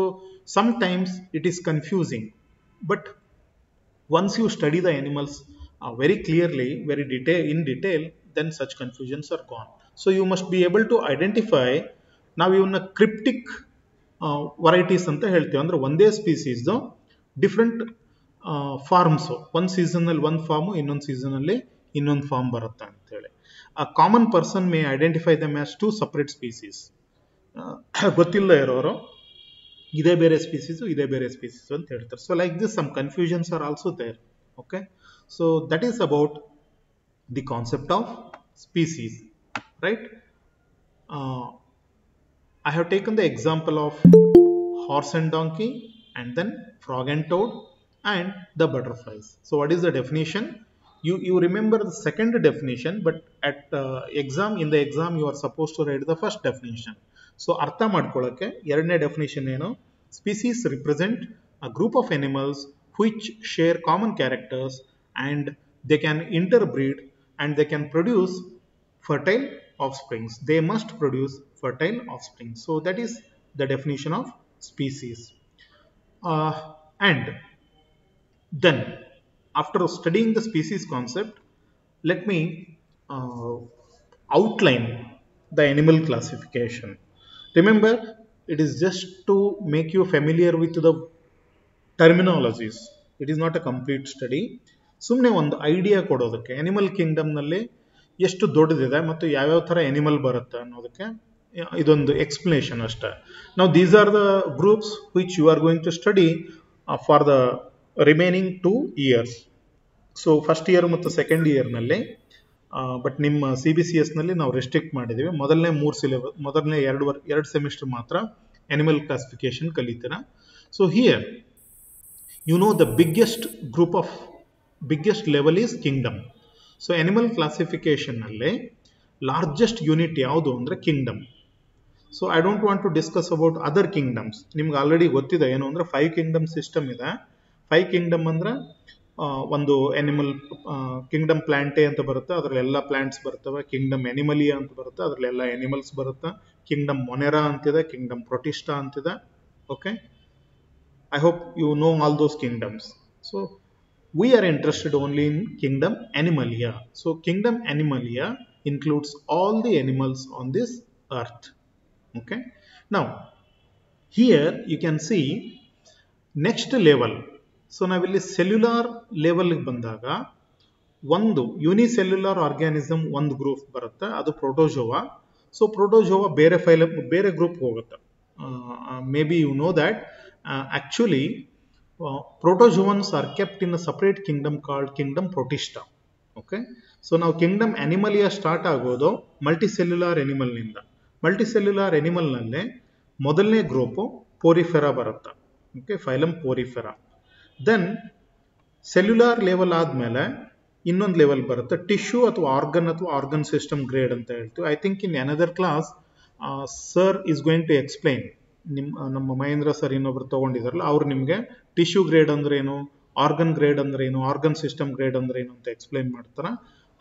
sometimes it is confusing but once you study the animals very clearly very detail in detail then such confusions are gone so you must be able to identify ನಾವು ಇವನ್ನ cryptic varieties ಅಂತ ಹೇಳ್ತೀವಿ. ಅಂದ್ರೆ ಒಂದೇ ಸ್ಪೀಸೀಸ್ದು different forms ಒಂದು ಸೀಸನಲ್ಲಿ ಒಂದು farm ಇನ್ನೊಂದು ಸೀಸನಲ್ಲಿ ಇನ್ನೊಂದು ಫಾರ್ಮ್ ಬರುತ್ತೆ ಅಂತೇಳಿ ಆ common person may identify them as two separate species ಗೊತ್ತಿಲ್ಲದೆ ಇರೋರು ಇದೇ ಬೇರೆ ಸ್ಪೀಸೀಸು ಇದೇ ಬೇರೆ ಸ್ಪೀಸೀಸ್ ಅಂತ ಹೇಳ್ತಾರೆ so like this some confusions are also there okay so that is about the concept of species right? Uh, I have taken the example of horse and donkey and then frog and toad and the butterflies. So what is the definition? you you remember the second definition but at uh, exam in the exam you are supposed to write the first definition so ಅರ್ಥ ಮಾಡ್ಕೊಳ್ಳೋಕ್ಕೆ ಎರಡನೇ definition ಏನು species represent a group of animals which share common characters and they can interbreed and they can produce fertile offsprings. They must produce fertile offspring. So that is the definition of species. Uh, and then after studying the species concept, let me uh, outline the animal classification. Remember, it is just to make you familiar with the terminologies it is not a complete study ಸುಮ್ಮನೆ ಒಂದು idea ಕೊಡೋದಕ್ಕೆ animal ಕಿಂಗ್ಡಮ್ನಲ್ಲಿ ಎಷ್ಟು ದೊಡ್ಡದಿದೆ ಮತ್ತು ಯಾವ್ಯಾವ ಥರ animal ಬರುತ್ತೆ ಅನ್ನೋದಕ್ಕೆ ಇದೊಂದು ಎಕ್ಸ್ಪ್ಲನೇಷನ್ ಅಷ್ಟೇ. ನಾವು these are the groups which you are going to study for the remaining two years so first year ಮತ್ತು ಸೆಕೆಂಡ್ ಇಯರ್ನಲ್ಲಿ ಬಟ್ ನಿಮ್ಮ ಸಿ ಬಿ ಸಿ ಎಸ್ನಲ್ಲಿ ನಾವು ರೆಸ್ಟ್ರಿಕ್ಟ್ ಮಾಡಿದ್ದೀವಿ. ಮೊದಲನೇ ಮೂರು ಸಿಲೆಬಸ್ ಮೊದಲನೇ ಎರಡು ವರ್, ಎರಡು ಸೆಮಿಸ್ಟರ್ ಮಾತ್ರ animal classification ಕಲಿತೀರ. So here you know the biggest group of biggest level is kingdom so animal ಕ್ಲಾಸಿಫಿಕೇಷನ್ನಲ್ಲಿ largest unit ಯಾವುದು ಅಂದರೆ kingdom so I don't want to discuss about other kingdoms ನಿಮ್ಗೆ already ಗೊತ್ತಿದೆ, ಏನು ಅಂದರೆ five kingdom system ಇದೆ. Five kingdom ಅಂದ್ರೆ ಒಂದು animal Kingdom ಪ್ಲಾಂಟೇ ಅಂತ ಬರುತ್ತೆ. ಅದರಲ್ಲೆಲ್ಲ ಪ್ಲಾಂಟ್ಸ್ ಬರ್ತವೆ. ಕಿಂಗ್ಡಮ್ ಎನಿಮಲಿಯಾ ಅಂತ ಬರುತ್ತೆ. ಅದರಲ್ಲೆಲ್ಲ ಎನಿಮಲ್ಸ್ ಬರುತ್ತೆ. ಕಿಂಗ್ಡಮ್ ಮೊನೆರಾ ಅಂತಿದೆ. ಕಿಂಗ್ಡಮ್ ಪ್ರೊಟಿಸ್ಟಾ ಅಂತಿದೆ. Okay I hope you know all those kingdoms so we are interested only in kingdom Animalia so kingdom Animalia includes all the animals on this earth okay now here you can see next level so ನಾವಿಲ್ಲಿ cellular ಲೆವೆಲ್ಗೆ ಬಂದಾಗ ಒಂದು unicellular organism ಒಂದು group ಬರುತ್ತೆ, ಅದು protozoa so protozoa ಬೇರೆ ಫೈಲ್ ಬೇರೆ ಗ್ರೂಪ್ ಹೋಗುತ್ತೆ. May be you know that actually protozoans are kept in kept separate kingdom called kingdom Protista okay so ನಾವು ಕಿಂಗ್ಡಮ್ ಅನಿಮಲಿಯ ಸ್ಟಾರ್ಟ್ ಆಗೋದು ಮಲ್ಟಿಸೆಲ್ಯುಲಾರ್ನಿಂದ. ಮಲ್ಟಿಸೆಲ್ಯುಲಾರ್ ಎನಿಮಲ್ನಲ್ಲೇ ಮೊದಲನೇ ಗ್ರೂಪು ಪೋರಿಫೆರಾ ಬರುತ್ತೆ. Okay phylum Porifera then cellular level ಆದಮೇಲೆ ಇನ್ನೊಂದು level ಬರುತ್ತೆ. Tissue ಅಥವಾ ಆರ್ಗನ್ ಅಥವಾ ಆರ್ಗನ್ ಸಿಸ್ಟಮ್ ಗ್ರೇಡ್ ಅಂತ ಹೇಳ್ತೀವಿ. I think in another class sir is going to explain ನಿಮ್ಮ ನಮ್ಮ ಮಹೇಂದ್ರ ಸರ್ ಇನ್ನೊಬ್ರು ತೊಗೊಂಡಿದ್ದಾರಲ್ಲ ಅವ್ರು ನಿಮಗೆ ಟಿಶ್ಯೂ ಗ್ರೇಡ್ ಅಂದ್ರೆ ಏನು ಆರ್ಗನ್ ಗ್ರೇಡ್ ಅಂದ್ರೆ ಏನು ಆರ್ಗನ್ ಸಿಸ್ಟಮ್ ಗ್ರೇಡ್ ಅಂದ್ರೆ ಏನು ಅಂತ ಎಕ್ಸ್ಪ್ಲೈನ್ ಮಾಡ್ತಾರ.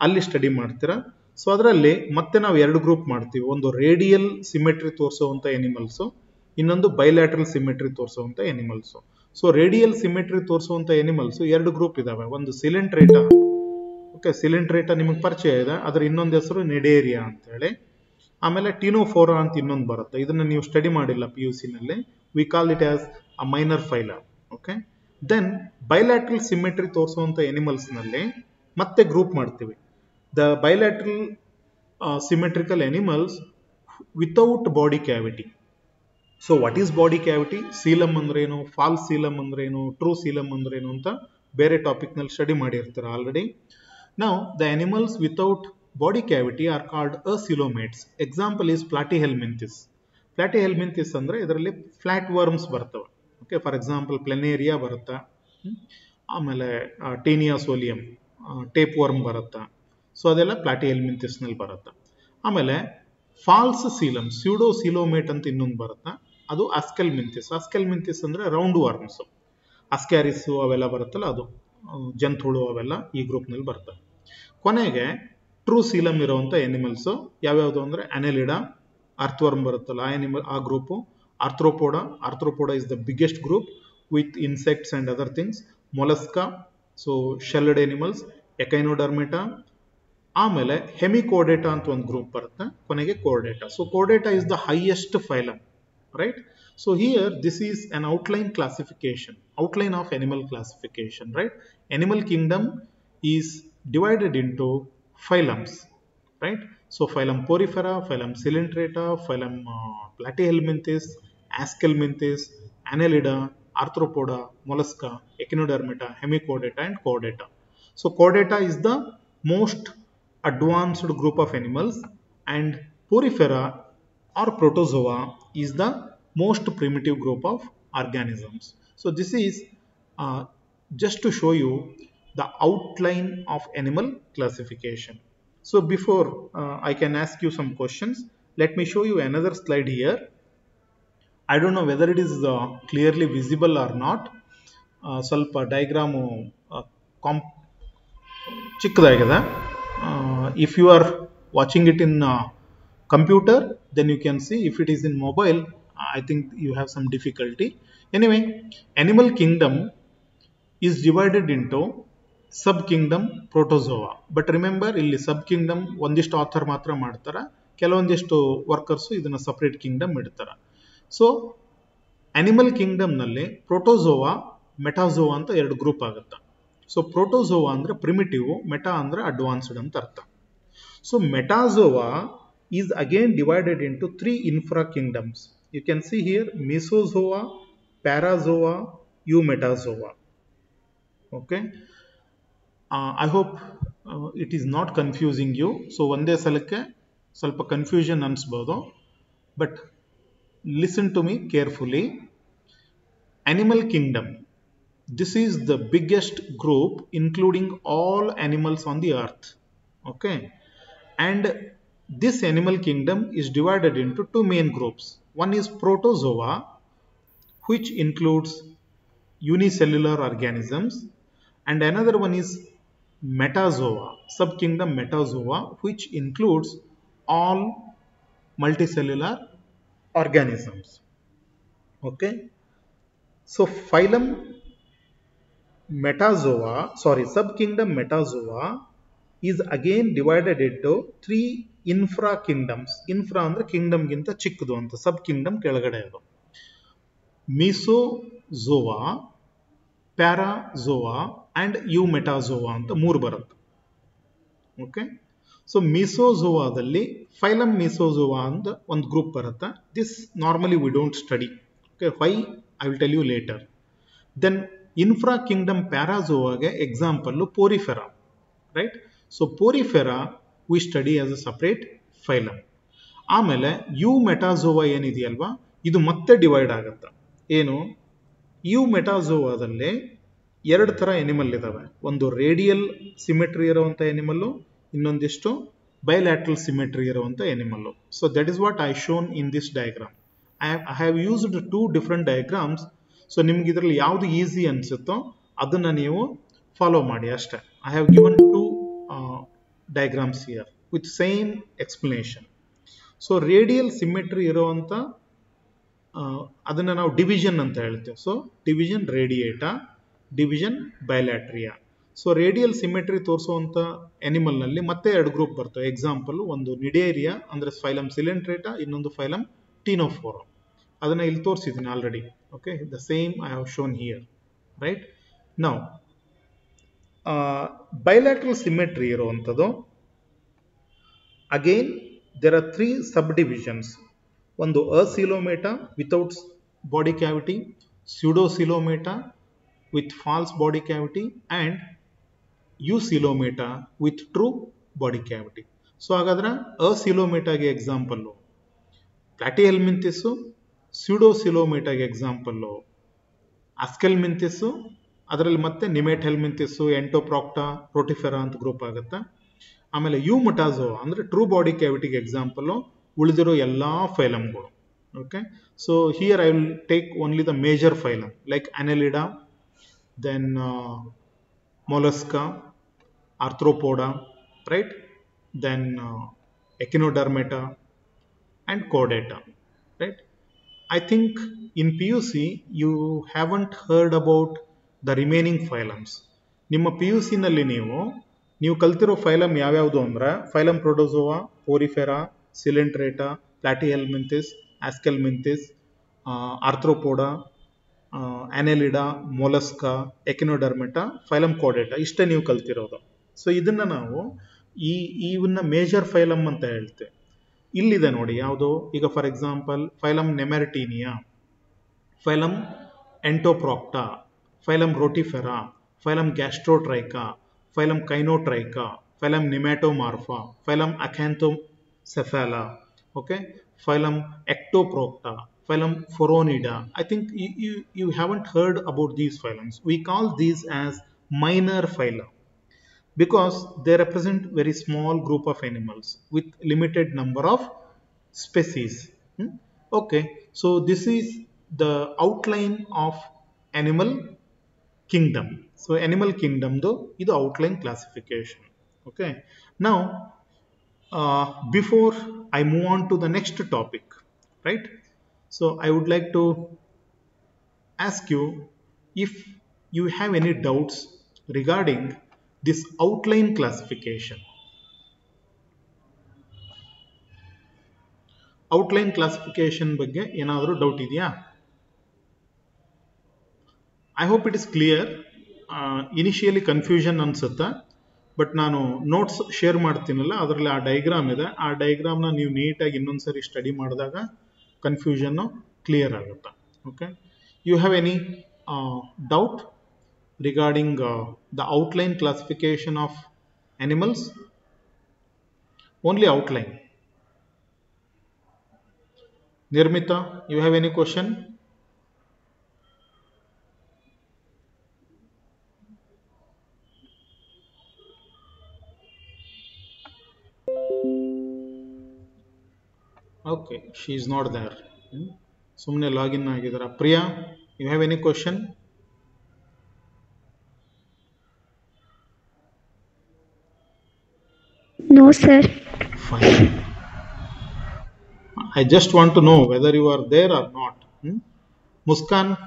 ಅಲ್ಲಿ ಸ್ಟಡಿ ಮಾಡ್ತೀರಾ. ಸೊ ಅದರಲ್ಲಿ ಮತ್ತೆ ನಾವು ಎರಡು ಗ್ರೂಪ್ ಮಾಡ್ತೀವಿ. ಒಂದು ರೇಡಿಯಲ್ ಸಿಮೆಟ್ರಿ ತೋರಿಸುವಂತ ಎನಿಮಲ್ಸು ಇನ್ನೊಂದು ಬೈಲ್ಯಾಟ್ರಲ್ ಸಿಮೆಟ್ರಿ ತೋರಿಸುವಂತ ಎನಿಮಲ್ಸು ಸೊ ರೇಡಿಯಲ್ ಸಿಮೆಟ್ರಿ ತೋರಿಸುವಂತ ಎನಿಮಲ್ಸ್ ಎರಡು ಗ್ರೂಪ್ ಇದಾವೆ. ಒಂದು ಸಿಲೆಂಟ್ರೇಟ ಓಕೆ ಸಿಲೆಂಟ್ರೇಟ ನಿಮಗೆ ಪರಿಚಯ ಇದೆ. ಅದರ ಇನ್ನೊಂದು ಹೆಸರು ನೆಡೇರಿಯಾ ಅಂತ ಹೇಳಿ ಆಮೇಲೆ ಟಿನೋಫೋರಾ ಅಂತ ಇನ್ನೊಂದು ಬರುತ್ತೆ. ಇದನ್ನ ನೀವು ಸ್ಟಡಿ ಮಾಡಿಲ್ಲ P U ಸಿನಲ್ಲಿ we call it as a minor phyla okay then bilateral symmetry ತೋರಿಸುವಂಥ ಎನಿಮಲ್ಸ್ನಲ್ಲಿ ಮತ್ತೆ ಗ್ರೂಪ್ ಮಾಡ್ತೀವಿ. The bilateral symmetrical animals without body cavity so what is body cavity coelom ಅಂದ್ರೇನು? ಫಾಲ್ಸ್ ಸೀಲಮ್ ಅಂದ್ರೇನು? ಟ್ರೂ ಸೀಲಮ್ ಅಂದ್ರೇನು ಅಂತ ಬೇರೆ ಟಾಪಿಕ್ನಲ್ಲಿ study ಮಾಡಿರ್ತಾರೆ ಆಲ್ರೆಡಿ ನಾವು the animals without body cavity are called acoelomates example is Platyhelminthes Platyhelminthes ಅಂದ್ರೆ ಇದರಲ್ಲಿ ಫ್ಲಾಟ್ ವರ್ಮ್ಸ್ ಬರ್ತವೆ. ಓಕೆ ಫಾರ್ ಎಕ್ಸಾಂಪಲ್ ಪ್ಲೆನೇರಿಯಾ ಬರುತ್ತಾ? ಆಮೇಲೆ ಟೀನಿಯಾ ಸೋಲಿಯಂ ಟೇಪ್ ವರ್ಮ್ ಬರುತ್ತೆ? ಸೊ ಅದೆಲ್ಲ ಪ್ಲಾಟಿಹೆಲ್ಮಿಂತಿಸ್ನಲ್ಲಿ ಬರುತ್ತೆ? ಆಮೇಲೆ ಫಾಲ್ಸ್ ಸೀಲಮ್ ಸ್ಯೂಡೋ ಸಿಲೋಮೇಟ್ ಅಂತ ಇನ್ನೊಂದು ಬರುತ್ತೆ? ಅದು ಅಸ್ಕೆಲ್ ಮಿಂತಿಸ್ ಅಸ್ಕೆಲ್ ಮಿಂತಿಸ್ ಅಂದ್ರೆ ರೌಂಡ್ ವಾರ್ಮ್ಸ್ ಅಸ್ಕ್ಯಾರಿಸ್ ಅವೆಲ್ಲ ಬರುತ್ತಲ್ಲ ಅದು ಜಂತುಳು ಅವೆಲ್ಲ ಈ ಗ್ರೂಪ್ನಲ್ಲಿ ಬರ್ತವೆ. ಕೊನೆಗೆ ಟ್ರೂ ಸೀಲಮ್ ಇರುವಂಥ ಎನಿಮಲ್ಸು ಯಾವ್ಯಾವುದು ಅಂದರೆ ಅನೆಲಿಡಾ ಅರ್ಥವರ್ಮ್ ಬರುತ್ತಲ್ಲ ಆ ಎನಿಮಲ್ ಆ group Arthropoda Arthropoda is the biggest group with insects and other things Mollusca so shelled animals Echinodermata ಆಮೇಲೆ ಹೆಮಿಕೋಡೇಟಾ ಅಂತ ಒಂದು ಗ್ರೂಪ್ ಬರುತ್ತೆ. ಕೊನೆಗೆ Chordata so Chordata is the highest phylum right? So here this is an outline classification, outline of animal classification, right? Animal kingdom is divided into phylums, right? So phylum Porifera, phylum Cylindrata, phylum uh, Platyhelminthes, Ascalminthes, Annelida, Arthropoda, Mollusca, Echinodermata, Hemichordata and Chordata. So Chordata is the most advanced group of animals and Porifera or Protozoa is the most primitive group of organisms. So this is uh, just to show you the outline of animal classification. So before uh, I can ask you some questions, let me show you another slide here. I don't know whether it is uh, clearly visible or not. Uh, ಸ್ವಲ್ಪ diagram ಕಾಂಪ್ ಚಿಕ್ಕದಾಗಿದೆ if you are watching it in computer then you can see if it is in mobile I think you have some difficulty anyway animal kingdom is divided into sub kingdom Protozoa but remember ಇಲ್ಲಿ sub kingdom ಒಂದಿಷ್ಟು author ಮಾತ್ರ ಮಾಡ್ತಾರೆ, ಕೆಲವೊಂದಿಷ್ಟು workers ಇದನ್ನ separate kingdom ಇಡ್ತಾರೆ. ಸೊ animal ಕಿಂಗ್ಡಮ್ನಲ್ಲಿ Protozoa Metazoa ಅಂತ ಎರಡು ಗ್ರೂಪ್ ಆಗುತ್ತೆ. ಸೊ ಪ್ರೋಟೋಸೋವಾ ಅಂದ್ರೆ ಪ್ರಿಮಿಟಿವ್ ಮೆಟಾ ಅಂದ್ರೆ ಅಡ್ವಾನ್ಸ್ಡ್ ಅಂತ ಅರ್ಥ. So metazoa is again divided into three infra kingdoms you can see here mesozoa parazoa you metazoa okay I hope it is not confusing you so ಒಂದೇ ಸಲಕ್ಕೆ ಸ್ವಲ್ಪ confusion ಅನಿಸ್ಬೋದು but listen to me carefully animal kingdom this is the biggest group including all animals on the earth okay and this animal kingdom is divided into two main groups. One is protozoa which includes unicellular organisms and another one is metazoa subkingdom metazoa which includes all multicellular organisms. Okay? So phylum metazoa sorry subkingdom metazoa is again divided into three infra kingdoms infra ಅಂದ್ರೆ kingdom ಗಿಂತ ಚಿಕ್ಕದು ಅಂತ sub kingdom ಕೆಳಗಡೆ ಅದು. Mesozoa parazoa and eumetazoa ಅಂತ ಮೂರು ಬರುತ್ತೆ. Okay so ಮಿಸೋಝೋವಾದಲ್ಲಿ ಫೈಲಮ್ ಮಿಸೋಜೋವಾ ಅಂತ ಒಂದು ಗ್ರೂಪ್ ಬರುತ್ತೆ. This normally we don't study okay why I will tell you later then infra kingdom ಪ್ಯಾರಾಝೋವಾಗೆ example porifera right so porifera we study as a separate phylum ಆಮೇಲೆ you metazoa ಏನಿದೆಯಲ್ವಾ? ಇದು ಮತ್ತೆ divide ಆಗುತ್ತೆ. ಏನು? You ಮೆಟಾಝೋವಾದಲ್ಲಿ ಎರಡು ಥರ animal ಇದಾವೆ. ಒಂದು ರೇಡಿಯಲ್ ಸಿಮೆಟ್ರಿ ಇರುವಂಥ ಎನಿಮಲ್ಲು ಇನ್ನೊಂದಿಷ್ಟು ಬೈಲ್ಯಾಟ್ರಲ್ ಸಿಮೆಟ್ರಿ ಇರುವಂಥ animal so that is what I shown in this diagram I have used two different diagrams so ನಿಮ್ಗೆ ಇದರಲ್ಲಿ ಯಾವುದು ಈಸಿ ಅನಿಸುತ್ತೋ ಅದನ್ನು ನೀವು ಫಾಲೋ ಮಾಡಿ ಅಷ್ಟೇ. I have given two diagrams here with same explanation so radial symmetry ಇರೋವಂಥ ಅದನ್ನು ನಾವು ಡಿವಿಷನ್ ಅಂತ ಹೇಳ್ತೇವೆ. So division Radiata division Bilateria so radial symmetry ತೋರಿಸುವಂಥ ಎನಿಮಲ್ನಲ್ಲಿ ಮತ್ತೆ ಎರಡು ಗ್ರೂಪ್ ಬರ್ತವೆ. ಎಕ್ಸಾಂಪಲ್ ಒಂದು ನಿಡೇರಿಯಾ ಅಂದರೆ ಫೈಲಮ್ ಸಿಲೆಂಟ್ರೇಟಾ ಇನ್ನೊಂದು ಫೈಲಮ್ ಟೀನೋಫೋರೋ ಅದನ್ನು ಇಲ್ಲಿ ತೋರಿಸಿದ್ದೀನಿ already okay the same I have shown here right now uh, symmetry ಇರುವಂಥದ್ದು. Again there are three sub divisions ಒಂದು acoelomata without body cavity Pseudocoelomata with false body cavity and Eucoelomata with true body cavity so ಹಾಗಾದ್ರೆ ಅಸಿಲೋಮೇಟಾಗೆ example ಪ್ಲಾಟಿಯಲ್ಮಿಂತಿಸು ಸ್ಯೂಡೋಸಿಲೋಮೇಟಾಗೆ example ಆಸ್ಕೆಲ್ ಮಿಂತಿಸ್ಸು ಅದರಲ್ಲಿ ಮತ್ತೆ ನಿಮೇಟ್ ಹೆಲ್ಮಿಂತಿಸ್ಸು ಎಂಟೋಪ್ರಾಕ್ಟಾ ಪ್ರೋಟಿಫೆರಾ ಅಂತ group ಆಗುತ್ತೆ. ಆಮೇಲೆ Eumetazoa ಅಂದರೆ ಟ್ರೂ ಬಾಡಿ ಕ್ಯಾವಿಟಿಗೆ ಎಕ್ಸಾಂಪಲು ಉಳಿದಿರೋ ಎಲ್ಲ ಫೈಲಮ್ಗಳು. Okay so here I will take only the major phylum like Annelida then Mollusca Arthropoda right then Echinodermata and ಕೋಡೇಟಾ right I think in P U C you haven't heard about the remaining phylums. ನಿಮ್ಮ P U ಸಿನಲ್ಲಿ ನೀವು ನೀವು ಕಲ್ತಿರೋ phylum ಯಾವ್ಯಾವುದು ಅಂದರೆ, phylum protozoa, porifera, coelenterata platyhelminthes aschelminthes arthropoda annelida, mollusca, echinodermata, phylum ಕೋಡೇಟಾ, ಇಷ್ಟೇ ನೀವು ಕಲ್ತಿರೋದು. So ಇದನ್ನು ನಾವು ಈ ಇವನ್ನ ಮೇಜರ್ ಫೈಲಮ್ ಅಂತ ಹೇಳ್ತೇವೆ ಇಲ್ಲಿದೆ ನೋಡಿ ಯಾವುದು? ಈಗ for example, phylum nemertinea, phylum entoprocta phylum rotifera, phylum gastrotricha, phylum kynotricha, phylum nematomorpha, phylum acanthocephala, okay, phylum ectoprocta, phylum foronida. I think you, you, you haven't heard about these phylums. We call these as minor phyla because they represent very small group of animals with limited number of species. Hmm? Okay, so this is the outline of animal kingdom so animal kingdom though is the outline classification okay now uh, before i move on to the next topic right so i would like to ask you if you have any doubts regarding this outline classification outline classification ಬಗ್ಗೆ ಏನಾದರೂ doubt ಇದೆಯಾ I hope it is clear initially confusion ಅನ್ಸುತ್ತೆ but ನಾನು notes share ಮಾಡ್ತೀನಲ್ಲ ಅದರಲ್ಲಿ ಆ diagram ಇದೆ. ಆ ಡೈಗ್ರಾಮ್ನ ನೀವು ನೀಟಾಗಿ ಇನ್ನೊಂದ್ಸರಿ ಸ್ಟಡಿ ಮಾಡಿದಾಗ ಕನ್ಫ್ಯೂಷನ್ನು ಕ್ಲಿಯರ್ ಆಗುತ್ತೆ. Okay you have any doubt regarding the outline classification of animals only outline Nirmita, you have any question? Okay, she is not there. ಸುಮ್ಮನೆ login ಆಗಿದಾರ Priya you have any question No, sir. Fine. I just want to know whether you are there or not. Hmm? Muskan,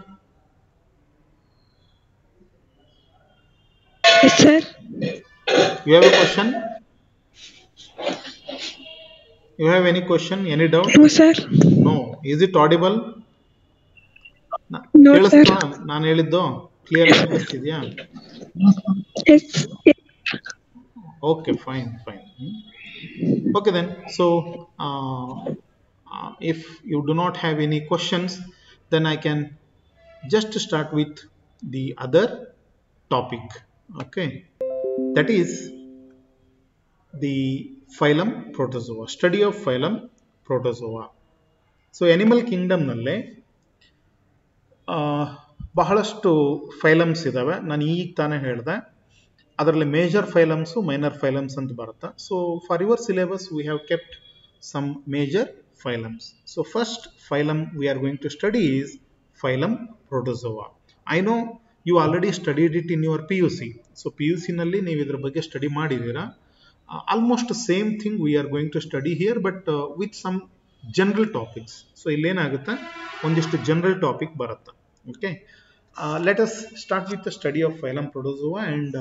Yes, sir. you have a question? You have any question? Any doubt? No, sir. No. Is it audible? ನ- No, ಕೇಳಿಸ್ತಾ ನಾನು ಹೇಳಿದ್ದು clear ಆಗಿ ಕೇಳಿಸ್ತಿದ್ಯಾ Yes. Okay, fine, fine. Hmm. Okay then. So, uh, uh, if you do not have any questions, then I can just start with the other topic. Okay, that is the phylum protozoa, study of phylum protozoa. So animal ಕಿಂಗ್ಡಮ್ನಲ್ಲೇ ಬಹಳಷ್ಟು phylums ಇದ್ದಾವೆ ನಾನು ಈಗ ತಾನೇ ಹೇಳಿದೆ. ಅದರಲ್ಲಿ major ಫೈಲಮ್ಸು minor phylums ಅಂತ ಬರುತ್ತೆ. So for your syllabus we have kept some major phylums. So first phylum we are going to study is phylum protozoa. I know you already studied it in your P U C so P U ಸಿನಲ್ಲಿ ನೀವು ಇದ್ರ ಬಗ್ಗೆ study ಮಾಡಿದ್ದೀರಾ? Almost same thing we are going to study here but with some general topics so ಇಲ್ಲೇನಾಗುತ್ತೆ? ಒಂದಿಷ್ಟು general topic ಬರುತ್ತೆ. Okay let us start with the study of phylum protozoa and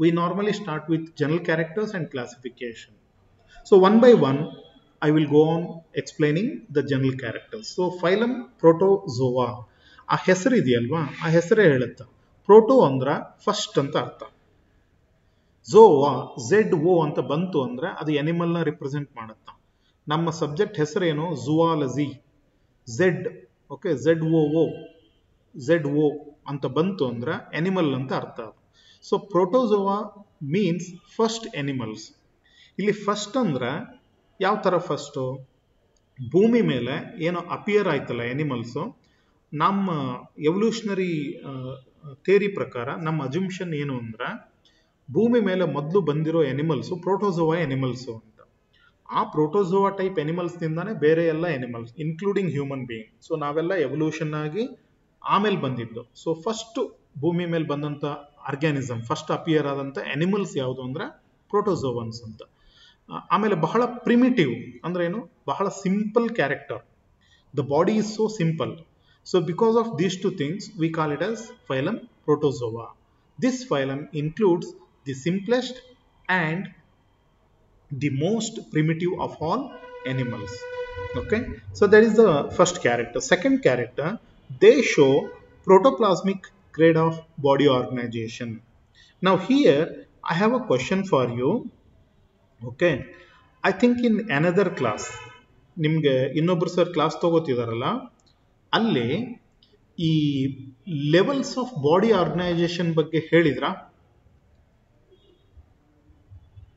we normally start with general characters and classification so one by one I will go on explaining the general characters so phylum protozoa ಆ ಹೆಸರು ಇದೆಯಲ್ವಾ? ಆ ಹೆಸರೇ ಹೇಳುತ್ತೆ. Proto ಅಂದ್ರ first ಅಂತ ಅರ್ಥ. Zoa Z O ಅಂತ ಬಂತು ಅಂದ್ರೆ ಅದು ಎನಿಮಲ್ನ ರಿಪ್ರೆಸೆಂಟ್ ಮಾಡುತ್ತೆ. ನಮ್ಮ ಸಬ್ಜೆಕ್ಟ್ ಹೆಸರೇನು? Zoology. Z okay Z O O Z O ಅಂತ ಬಂತು ಅಂದ್ರೆ ಎನಿಮಲ್ ಅಂತ ಅರ್ಥ ಅದು. So protozoa means first animals ಇಲ್ಲಿ ಫಸ್ಟ್ ಅಂದ್ರೆ ಯಾವ ಥರ ಫಸ್ಟು ಭೂಮಿ ಮೇಲೆ ಏನೋ ಅಪಿಯರ್ ಆಯ್ತಲ್ಲ ಎನಿಮಲ್ಸು ನಮ್ಮ ಎವಲ್ಯೂಷನರಿ ಥೇರಿ ಪ್ರಕಾರ ನಮ್ಮ ಅಜುಮ್ಷನ್ ಏನು ಅಂದ್ರೆ ಭೂಮಿ ಮೇಲೆ ಮೊದಲು ಬಂದಿರೋ ಎನಿಮಲ್ಸು ಪ್ರೋಟೋಸೋವಾ ಎನಿಮಲ್ಸು ಅಂತ. ಆ ಪ್ರೋಟೋಸೋವಾ ಟೈಪ್ ಎನಿಮಲ್ಸ್ನಿಂದಾನೇ ಬೇರೆ ಎಲ್ಲ animals including human being so ನಾವೆಲ್ಲ ಎವಲ್ಯೂಷನ್ ಆಗಿ ಆಮೇಲೆ ಬಂದಿದ್ದು. ಸೊ ಫಸ್ಟ್ ಭೂಮಿ ಮೇಲೆ ಬಂದಂತ ಆರ್ಗ್ಯಾನಿಸಮ್ ಫಸ್ಟ್ ಅಪಿಯರ್ ಆದಂತ ಎನಿಮಲ್ಸ್ ಯಾವುದು ಅಂದ್ರೆ ಪ್ರೋಟೋಸೋವನ್ಸ್ ಅಂತ. ಆಮೇಲೆ ಬಹಳ ಪ್ರಿಮಿಟಿವ್ ಅಂದ್ರೆ ಏನು? ಬಹಳ simple character the body is so simple so because of these two things we call it as phylum protozoa this phylum includes the simplest and the most primitive of all animals okay so that is the first character second character they show protoplasmic grade of body organization now here i have a question for you okay i think in another class ನಿಮಗೆ ಇನ್ನೊಬ್ರು sir class ತಗೋತಿದಾರಲ್ಲ ಅಲ್ಲಿ ಈ levels of body organisation ಬಗ್ಗೆ ಹೇಳಿದ್ರಾ ಹೇಳಿದ್ರ sir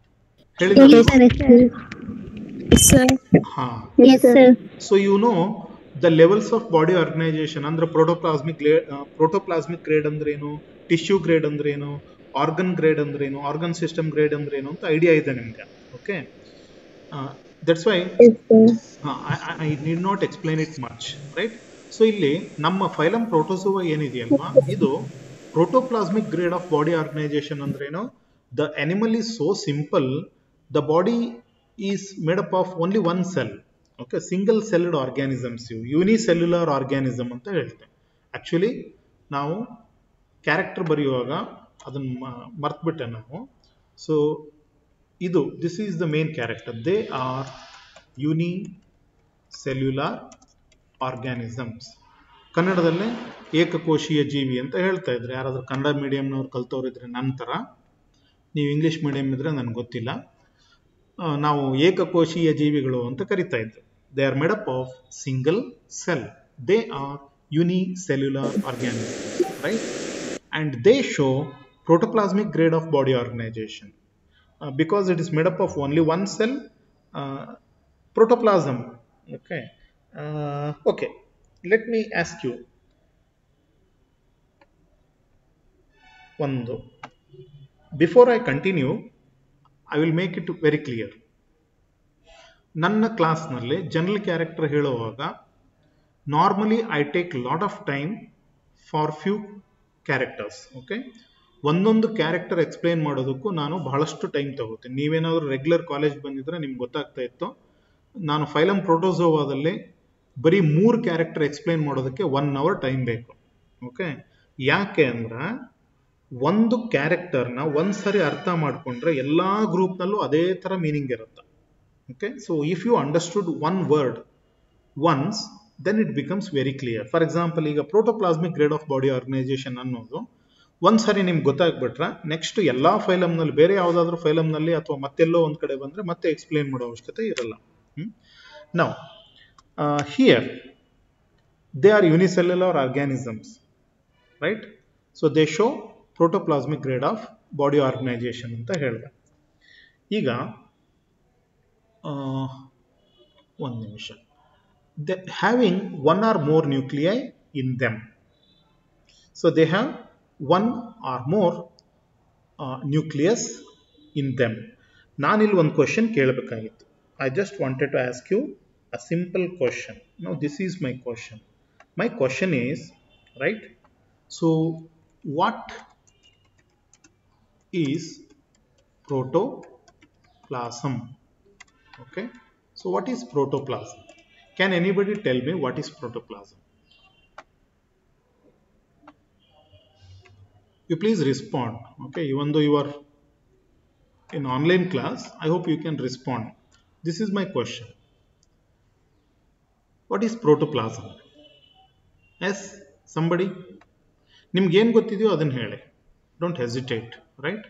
ಹಾ Yes, sir. So you know the levels of body organisation ಅಂದ್ರೆ protoplasmic protoplasmic grade ಅಂದ್ರೆ ಏನು ಟಿಶ್ಯೂ ಗ್ರೇಡ್ ಅಂದ್ರೆ ಏನು ಆರ್ಗನ್ ಗ್ರೇಡ್ ಅಂದ್ರೆ ಏನು ಆರ್ಗನ್ ಸಿಸ್ಟಮ್ ಗ್ರೇಡ್ ಅಂದ್ರೆ ಏನು ಅಂತ ಐಡಿಯಾ ಇದೆ ನಿಮ್ಗೆ okay that's why I need not explain it much right so ಇಲ್ಲಿ ನಮ್ಮ ಫೈಲಮ್ ಪ್ರೋಟೋಸೋವಾ ಏನಿದೆಯಲ್ವಾ? ಇದು protoplasmic grade of body organisation ಅಂದ್ರೇನು the animal is so simple the body is made up of only one cell okay single celled organisms ಇವು. Unicellular organism ಅಂತ ಹೇಳ್ತೇವೆ actually ನಾವು character ಬರೆಯುವಾಗ ಅದನ್ನ ಮರ್ತ್ಬಿಟ್ಟೆ ನಾವು. ಸೊ ಇದು this is the main character they are unicellular organisms ಕನ್ನಡದಲ್ಲೇ ಏಕಕೋಶೀಯ ಜೀವಿ ಅಂತ ಹೇಳ್ತಾ ಇದ್ರೆ. ಯಾರಾದರೂ ಕನ್ನಡ ಮೀಡಿಯಂನವ್ರು ನನ್ನ ನಂತರ, ನೀವು ಇಂಗ್ಲೀಷ್ ಮೀಡಿಯಂ ಇದ್ರೆ ನನಗೆ ಗೊತ್ತಿಲ್ಲ. ನಾವು ಏಕಕೋಶೀಯ ಜೀವಿಗಳು ಅಂತ ಕರಿತಾ ಇದ್ವಿ they are made up of single cell they are unicellular organisms right and they show protoplasmic grade of body organization. Uh, because it is made up of only one cell, uh, protoplasm. Okay. Uh, okay. Let me ask you one will make it very clear. ನನ್ನ ಕ್ಲಾಸ್ನಲ್ಲಿ general character ಹೇಳುವಾಗ normally I take lot of time for few characters okay ಒಂದೊಂದು character explain ಮಾಡೋದಕ್ಕೂ ನಾನು ಬಹಳಷ್ಟು time ತಗೋತೀನಿ. ನೀವೇನಾದರೂ regular college ಬಂದಿದ್ರೆ ನಿಮ್ಗೆ ಗೊತ್ತಾಗ್ತಾ ಇತ್ತು. ನಾನು ಫೈಲಮ್ ಪ್ರೋಟೋಸೋವಾದಲ್ಲಿ ಬರೀ ಮೂರು ಕ್ಯಾರೆಕ್ಟರ್ ಎಕ್ಸ್ಪ್ಲೈನ್ ಮಾಡೋದಕ್ಕೆ ಒನ್ ಅವರ್ ಟೈಮ್ ಬೇಕು ಓಕೆ ಯಾಕೆ ಅಂದ್ರೆ ಒಂದು ಕ್ಯಾರೆಕ್ಟರ್ನ ಒಂದ್ಸರಿ ಅರ್ಥ ಮಾಡಿಕೊಂಡ್ರೆ ಎಲ್ಲ ಗ್ರೂಪ್ನಲ್ಲೂ ಅದೇ ಥರ ಮೀನಿಂಗ್ ಇರುತ್ತೆ. Okay so if you understood one word once then it becomes very clear for example ಈಗ protoplasmic grade of body organisation ಅನ್ನೋದು ಒಂದ್ಸರಿ ನಿಮ್ಗೆ ಗೊತ್ತಾಗ್ಬಿಟ್ರೆ ನೆಕ್ಸ್ಟ್ ಎಲ್ಲ ಫೈಲಮ್ನಲ್ಲಿ ಬೇರೆ ಯಾವುದಾದ್ರೂ ಫೈಲಮ್ನಲ್ಲಿ ಅಥವಾ ಮತ್ತೆಲ್ಲೋ ಒಂದು ಕಡೆ ಬಂದರೆ ಮತ್ತೆ ಎಕ್ಸ್ಪ್ಲೇನ್ ಮಾಡೋ ಅವಶ್ಯಕತೆ ಇರಲ್ಲ. ನಾವು here they are unicellular organisms right so they show protoplasmic grade of body organisation ಅಂತ ಹೇಳಿದೆ. ಈಗ ಒಂದು ನಿಮಿಷ. They having one or more nuclei in them so they have one or more nucleus in them. ನಾನಿಲ್ಲಿ ಒಂದು question ಕೇಳಬೇಕಾಗಿತ್ತು. I just wanted to ask you a simple question no this is my question my question is right so what is protoplasm okay so what is protoplasm can anybody tell me what is protoplasm you please respond okay even though you are in online class i hope you can respond this is my question what is protoplasm yes somebody ನಿಮ್ಗೆ ಏನು ಗೊತ್ತಿದೆಯೋ ಅದನ್ನ ಹೇಳಿ don't hesitate Right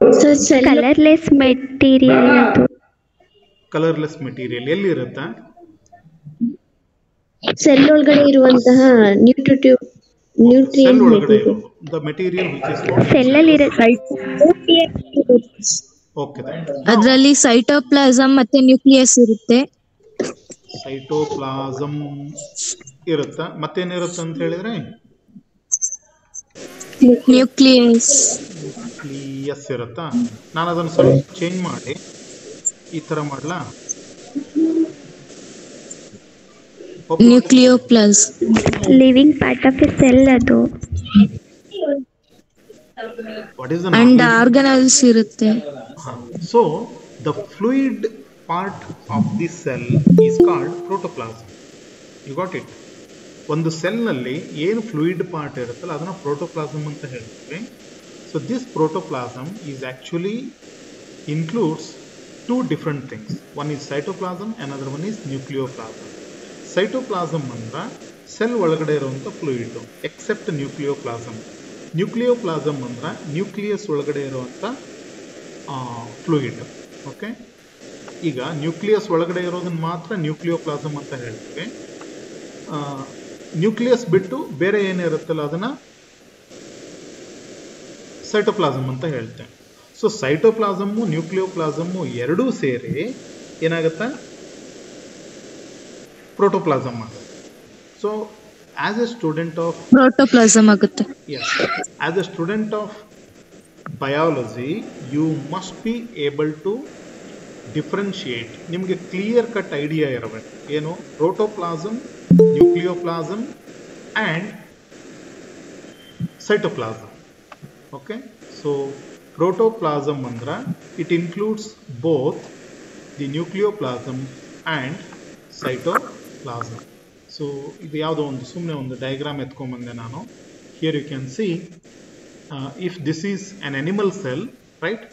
so colourless material ಅದು colourless material ಎಲ್ಲಿರುತ್ತಾ? Cell ಒಳಗಡೆ ಇರುವಂತಹ nutritive nutrient ಒಳಗಡೆ the material which is cell ಅಲ್ಲಿ ಓಕೆ ಅದರಲ್ಲಿ ಸೈಟೋಪ್ಲಾಸಮ್ ಮತ್ತೆ ನ್ಯೂಕ್ಲಿಯಸ್ ಇರುತ್ತೆ. ಸೈಟೋಪ್ಲಾಸಮ್ ಇರುತ್ತಾ? ಮತ್ತೇನಿರುತ್ತೆ ಅಂತ ಹೇಳಿದ್ರೆ? ನ್ಯೂಕ್ಲಿಯಸ್ ಎಸ್ ಇರುತ್ತಾ? ನಾನು ಅದನ್ನು ಸ್ವಲ್ಪ ಚೇಂಜ್ ಮಾಡಿ. ಈ ತರ ಮಾಡ್ಲಾ? Nucleoplasm living part of a cell ಅದು. What is and organise organelles ಇರುತ್ತೆ. So the fluid part of the cell is called protoplasm you got it? ಒಂದು ಸೆಲ್ನಲ್ಲಿ ಏನು ಫ್ಲೂಯಿಡ್ ಪಾರ್ಟ್ ಇರುತ್ತಲ್ಲ, ಅದನ್ನ ಪ್ರೋಟೋಪ್ಲಾಸಮ್ ಅಂತ ಹೇಳ್ತೀವಿ. So this protoplasm is actually includes two different things one is cytoplasm another one is nucleoplasm cytoplasm ಅಂದ್ರೆ cell ಒಳಗಡೆ ಇರುವಂಥ ಫ್ಲೂಯಿಡ್ ಎಕ್ಸೆಪ್ಟ್ ನ್ಯೂಕ್ಲಿಯೋಪ್ಲಾಸಮ್ ನ್ಯೂಕ್ಲಿಯೋಪ್ಲಾಸಮ್ ಅಂದ್ರೆ ನ್ಯೂಕ್ಲಿಯಸ್ ಒಳಗಡೆ ಇರುವಂಥ ಫ್ಲೂಯಿಡ್ ಓಕೆ ಈಗ ನ್ಯೂಕ್ಲಿಯಸ್ ಒಳಗಡೆ ಇರೋದನ್ನು ಮಾತ್ರ ನ್ಯೂಕ್ಲಿಯೋಪ್ಲಾಸಮ್ ಅಂತ ಹೇಳ್ತೀವಿ. ನ್ಯೂಕ್ಲಿಯಸ್ ಬಿಟ್ಟು ಬೇರೆ ಏನಿರುತ್ತಲ್ಲ ಅದನ್ನ ಸೈಟೋಪ್ಲಾಸಮ್ ಅಂತ ಹೇಳ್ತೇವೆ ಸೊ ಸೈಟೋಪ್ಲಾಸಮ್ಮು ನ್ಯೂಕ್ಲಿಯೋಪ್ಲಾಸಮ್ಮು ಎರಡೂ ಸೇರಿ ಏನಾಗುತ್ತಾ? ಪ್ರೋಟೋಪ್ಲಾಸಮ್ ಆಗುತ್ತೆ. So as a student of protoplasm ಆಗುತ್ತೆ. As a student of biology you must be able to differentiate. ನಿಮಗೆ ಕ್ಲಿಯರ್ ಕಟ್ ಐಡಿಯಾ ಇರಬೇಕು. ಏನು? Protoplasm nucleoplasm and cytoplasm okay so protoplasm ಅಂದ್ರೆ it includes both the nucleoplasm and cytoplasm so ಇದು ಯಾವುದೋ ಒಂದು ಸುಮ್ಮನೆ ಒಂದು ಡಯಾಗ್ರಾಮ್ ಎತ್ಕೊಂಬಂದೆ ನಾನು. Here you can see if this is an animal cell right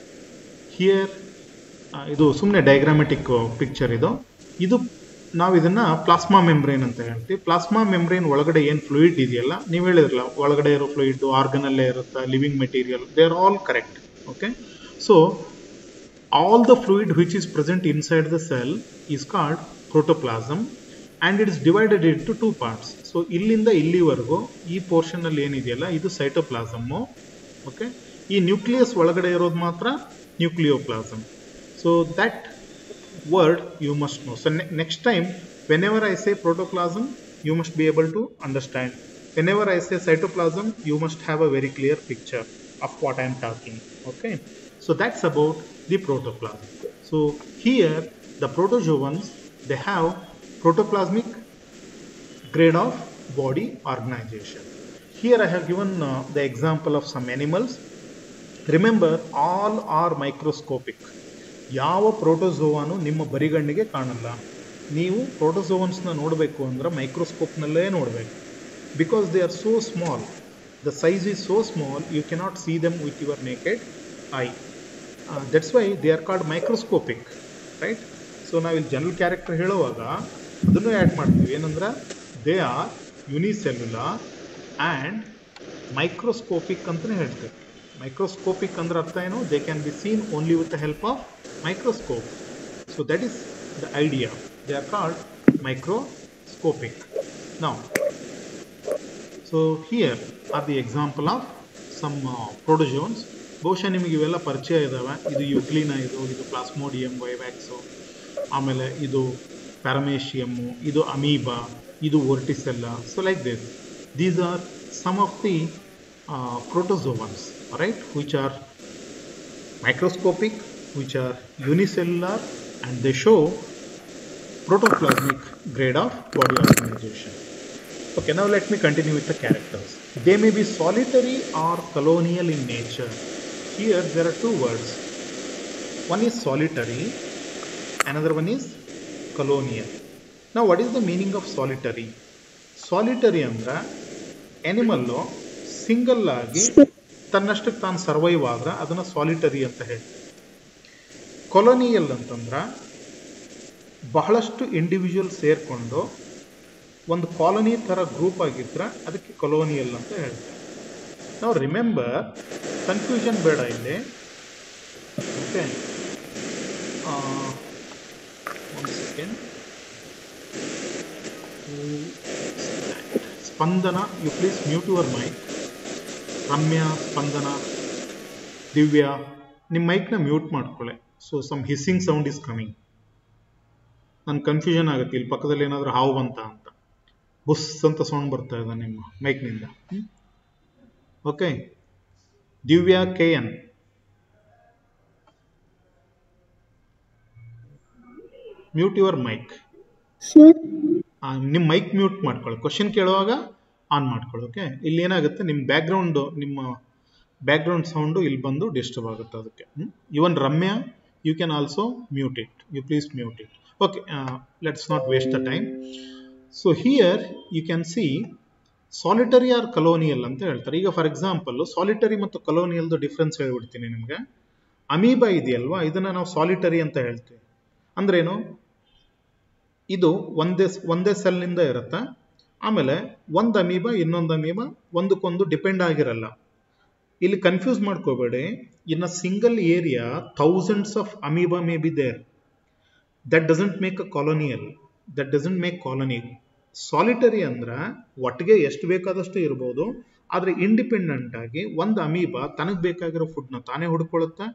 here ಇದು ಸುಮ್ಮನೆ ಡಯಾಗ್ರಾಮೆಟಿಕ್ ಪಿಕ್ಚರ್ ಇದು. ಇದು ನಾವು ಇದನ್ನ ಪ್ಲಾಸ್ಮಾ ಮೆಂಬ್ರೇನ್ ಅಂತ ಹೇಳ್ತೀವಿ. ಪ್ಲಾಸ್ಮಾ ಮೆಂಬ್ರೇನ್ ಒಳಗಡೆ ಏನು ಫ್ಲೂಯಿಡ್ ಇದೆಯಲ್ಲ, ನೀವು ಹೇಳಿದ್ರಲ್ಲ, ಒಳಗಡೆ ಇರೋ ಫ್ಲೂಯಿಡ್ ಆರ್ಗನಲ್ಲೇ ಇರುತ್ತೆ, living material they are all correct okay so all the fluid which is present inside the cell is called protoplasm and it's divided it to two parts so ಇಲ್ಲಿಂದ ಇಲ್ಲಿವರೆಗೂ ಈ ಪೋರ್ಷನ್ ಅಲ್ಲಿ ಏನಿದೆಯಲ್ಲ, ಇದು ಸೈಟೋಪ್ಲಾಸಮ್ಮು ಓಕೆ ಈ nucleus ಒಳಗಡೆ ಇರೋದು ಮಾತ್ರ nucleoplasm so that word you must know. So ne next time whenever I say protoplasm you must be able to understand. Whenever I say cytoplasm you must have a very clear picture of what I am talking. Okay. So that's about the protoplasm. So here the protozoans they have protoplasmic grade of body organization. Here I have given uh, the example of some animals. Remember all are microscopic ಯಾವ ಪ್ರೋಟೋಝೋವಾನು ನಿಮ್ಮ ಬರಿಗಣ್ಣಿಗೆ ಕಾಣಲ್ಲ. ನೀವು ಪ್ರೋಟೋಝೋವನ್ಸ್ನ ನೋಡಬೇಕು ಅಂದ್ರೆ ಮೈಕ್ರೋಸ್ಕೋಪ್ನಲ್ಲೇ ನೋಡಬೇಕು. Because they are so small the size is so small you cannot see them with your naked eye that's why they are called microscopic right so ನಾವಿಲ್ಲಿ ಜನರಲ್ ಕ್ಯಾರೆಕ್ಟರ್ ಹೇಳುವಾಗ ಅದನ್ನು ಆ್ಯಡ್ ಮಾಡ್ತೀವಿ. ಏನಂದ್ರೆ they are unicellular and microscopic ಅಂತಲೇ ಹೇಳ್ತೇವೆ. Microscopic ಅಂದ್ರೆ ಅರ್ಥ ಏನು they can be seen only with the help of microscope so that is the idea they are called microscopic. Now, so here are the example of some uh. ಬಹುಶಃ ನಿಮಗೆ ಇವೆಲ್ಲ ಪರಿಚಯ ಇದಾವೆ. ಇದು ಯುಗ್ಲಿನ ಇದು ಇದು ಪ್ಲಾಸ್ಮೋಡಿಯಂ ವೈವ್ಯಾಕ್ಸು. ಆಮೇಲೆ ಇದು ಪ್ಯಾರಮೇಶಿಯಮ್ಮು ಇದು ಅಮೀಬಾ ಇದು vorticella. So like this these are some of the protozoans right which are microscopic which are unicellular and they show protoplasmic grade of body organization. Okay, now let me continue with the characters. They may be solitary or colonial in nature. Here there are two words. One is solitary, another one is colonial. Now, what is the meaning of solitary? Solitary ಅಂದ್ರೆ animal single ಆಗಿ ತನ್ನಷ್ಟಕ್ಕೆ ತಾನು survive ಆದ್ರೆ ಅದನ್ನ solitary ಅಂತ ಹೇಳಿ colonial ಅಂತಂದ್ರ ಬಹಳಷ್ಟು ಇಂಡಿವಿಜುವಲ್ ಸೇರ್ಕೊಂಡು ಒಂದು ಕಾಲೋನಿ ಥರ ಗ್ರೂಪ್ ಆಗಿದ್ರೆ ಅದಕ್ಕೆ ಕೊಲೋನಿಯಲ್ ಅಂತ ಹೇಳ್ತೀವಿ ನಾವು ರಿಮೆಂಬರ್ ಕನ್ಫ್ಯೂಷನ್ ಬೇಡ ಇಲ್ಲಿ. ಓಕೆ ಒಂದು second Spandana you please mute your mic Ramya Spandana Divya ನಿಮ್ಮ ಮೈಕ್ನ mute ಮಾಡ್ಕೊಳ್ಳೆ. So some hissing sound is coming ನನ್ನ ಕನ್ಫ್ಯೂಷನ್ ಆಗುತ್ತೆ. ಇಲ್ಲಿ ಪಕ್ಕದಲ್ಲಿ ಏನಾದರೂ ಹಾವು ಬಂತ ಅಂತ. ಬುಸ್ ಅಂತ ಸೌಂಡ್ ಬರ್ತಾ ಇದೆ ನಿಮ್ಮ ಮೈಕ್ನಿಂದ okay Divya K N. Mute your mic ನಿಮ್ಮ ಮೈಕ್ ಮ್ಯೂಟ್ ಮಾಡ್ಕೊಳ್ಳಿ. ಕ್ವಶನ್ ಕೇಳುವಾಗ ಆನ್ ಮಾಡ್ಕೊಳ್ಳೋಕೆ ಇಲ್ಲಿ ಏನಾಗುತ್ತೆ? ನಿಮ್ಮ ಬ್ಯಾಕ್ಗ್ರೌಂಡ್ ನಿಮ್ಮ ಬ್ಯಾಕ್ಗ್ರೌಂಡ್ ಸೌಂಡು ಇಲ್ಲಿ ಬಂದು ಡಿಸ್ಟರ್ಬ್ ಆಗುತ್ತೆ ಅದಕ್ಕೆ even Ramya you can also mute it you please mute it okay let's not waste the time so here you can see solitary or colonial ಅಂತ ಹೇಳ್ತಾರೆ. ಈಗ ಫಾರ್ ಎಕ್ಸಾಂಪಲ್ ಸಾಲಿಟರಿ ಮತ್ತು ಕಲೋನಿಯಲ್ದು difference ಹೇಳ್ಬಿಡ್ತೀನಿ ನಿಮಗೆ. ಅಮೀಬಾ ಇದೆಯಲ್ವಾ? ಇದನ್ನ ನಾವು ಸಾಲಿಟರಿ ಅಂತ ಹೇಳ್ತೀವಿ. ಅಂದ್ರೇನು? ಇದು ಒಂದೇ ಒಂದೇ ಸೆಲ್ನಿಂದ ಇರುತ್ತೆ? ಆಮೇಲೆ ಒಂದು ಅಮೀಬ, ಇನ್ನೊಂದು ಅಮೀಬ, ಒಂದಕ್ಕೊಂದು ಡಿಪೆಂಡ್ ಆಗಿರಲ್ಲ. ಇಲ್ಲಿ ಕನ್ಫ್ಯೂಸ್ ಮಾಡ್ಕೋಬೇಡಿ. In single area thousands of amoeba may be there that doesn't make a colonial that doesn't make colony solitary ಅಂದ್ರೆ ಒಟ್ಟಿಗೆ ಎಷ್ಟು ಬೇಕಾದಷ್ಟು ಇರ್ಬೋದು. ಆದರೆ ಇಂಡಿಪೆಂಡೆಂಟ್ ಆಗಿ ಒಂದು ಅಮೀಬಾ ತನಗೆ ಬೇಕಾಗಿರೋ ಫುಡ್ನ ತಾನೇ ಹುಡ್ಕೊಳ್ಳುತ್ತೆ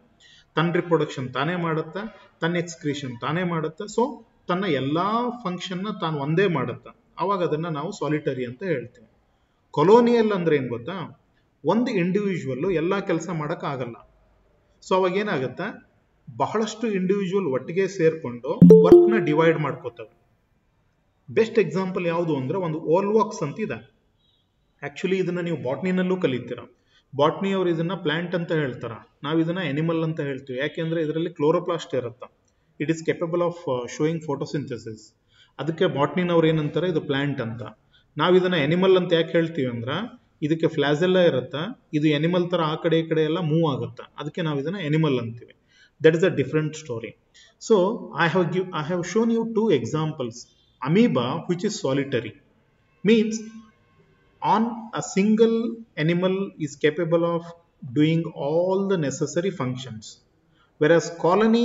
ತನ್ನ ರಿಪ್ರೊಡಕ್ಷನ್ ತಾನೇ ಮಾಡುತ್ತೆ. ತನ್ನ ಎಕ್ಸ್ಕ್ರೀಷನ್ ತಾನೇ ಮಾಡುತ್ತೆ. ಸೊ ತನ್ನ ಎಲ್ಲ ಫಂಕ್ಷನ್ನ ತಾನು ಒಂದೇ ಮಾಡುತ್ತೆ. ಅವಾಗ ಅದನ್ನ ನಾವು ಸಾಲಿಟರಿ ಅಂತ ಹೇಳ್ತೀವಿ. ಕೊಲೋನಿಯಲ್ ಅಂದ್ರೆ ಏನ್ ಗೊತ್ತಾ? ಒಂದು ಇಂಡಿವಿಜುವಲ್ ಎಲ್ಲ ಕೆಲಸ ಮಾಡಕ್ ಆಗಲ್ಲ. ಸೊ ಅವಾಗ ಏನಾಗುತ್ತೆ? ಬಹಳಷ್ಟು ಇಂಡಿವಿಜುವಲ್ ಒಟ್ಟಿಗೆ ಸೇರ್ಕೊಂಡು ವರ್ಕ್ನ ಡಿವೈಡ್ ಮಾಡ್ಕೋತವೆ. ಬೆಸ್ಟ್ ಎಕ್ಸಾಂಪಲ್ ಯಾವುದು ಅಂದ್ರೆ ಒಂದು ಓಲ್ವಾಕ್ಸ್ ಅಂತ ಇದೆ. ಆಕ್ಚುಲಿ ಇದನ್ನ ನೀವು ಬಾಟ್ನಿನಲ್ಲೂ ಕಲಿತೀರ. ಬಾಟ್ನಿ ಅವರು ಇದನ್ನ ಪ್ಲಾಂಟ್ ಅಂತ ಹೇಳ್ತಾರ. ನಾವು ಇದನ್ನ ಎನಿಮಲ್ ಅಂತ ಹೇಳ್ತೀವಿ. ಯಾಕೆಂದ್ರೆ ಇದರಲ್ಲಿ ಕ್ಲೋರೋಪ್ಲಾಸ್ಟ್ ಇರುತ್ತೆ. It is capable of showing photosynthesis ಅದಕ್ಕೆ ಬಾಟ್ನಿನವ್ರು ಏನಂತಾರೆ, ಇದು ಪ್ಲಾಂಟ್ ಅಂತ. ನಾವು ಇದನ್ನ ಎನಿಮಲ್ ಅಂತ ಯಾಕೆ ಹೇಳ್ತೀವಿ ಅಂದ್ರೆ, ಇದಕ್ಕೆ ಫ್ಲಾಸೆಲ್ಲ ಇರುತ್ತಾ, ಇದು ಎನಿಮಲ್ ತರ ಆ ಕಡೆ ಈ ಕಡೆ ಎಲ್ಲ ಮೂವ್ ಆಗುತ್ತೆ, ಅದಕ್ಕೆ ನಾವು ಇದನ್ನ ಎನಿಮಲ್ ಅಂತೀವಿ. That is a different story so I have give I have shown you two examples amoeba which is solitary means on a single animal is capable of doing all the necessary functions, whereas colony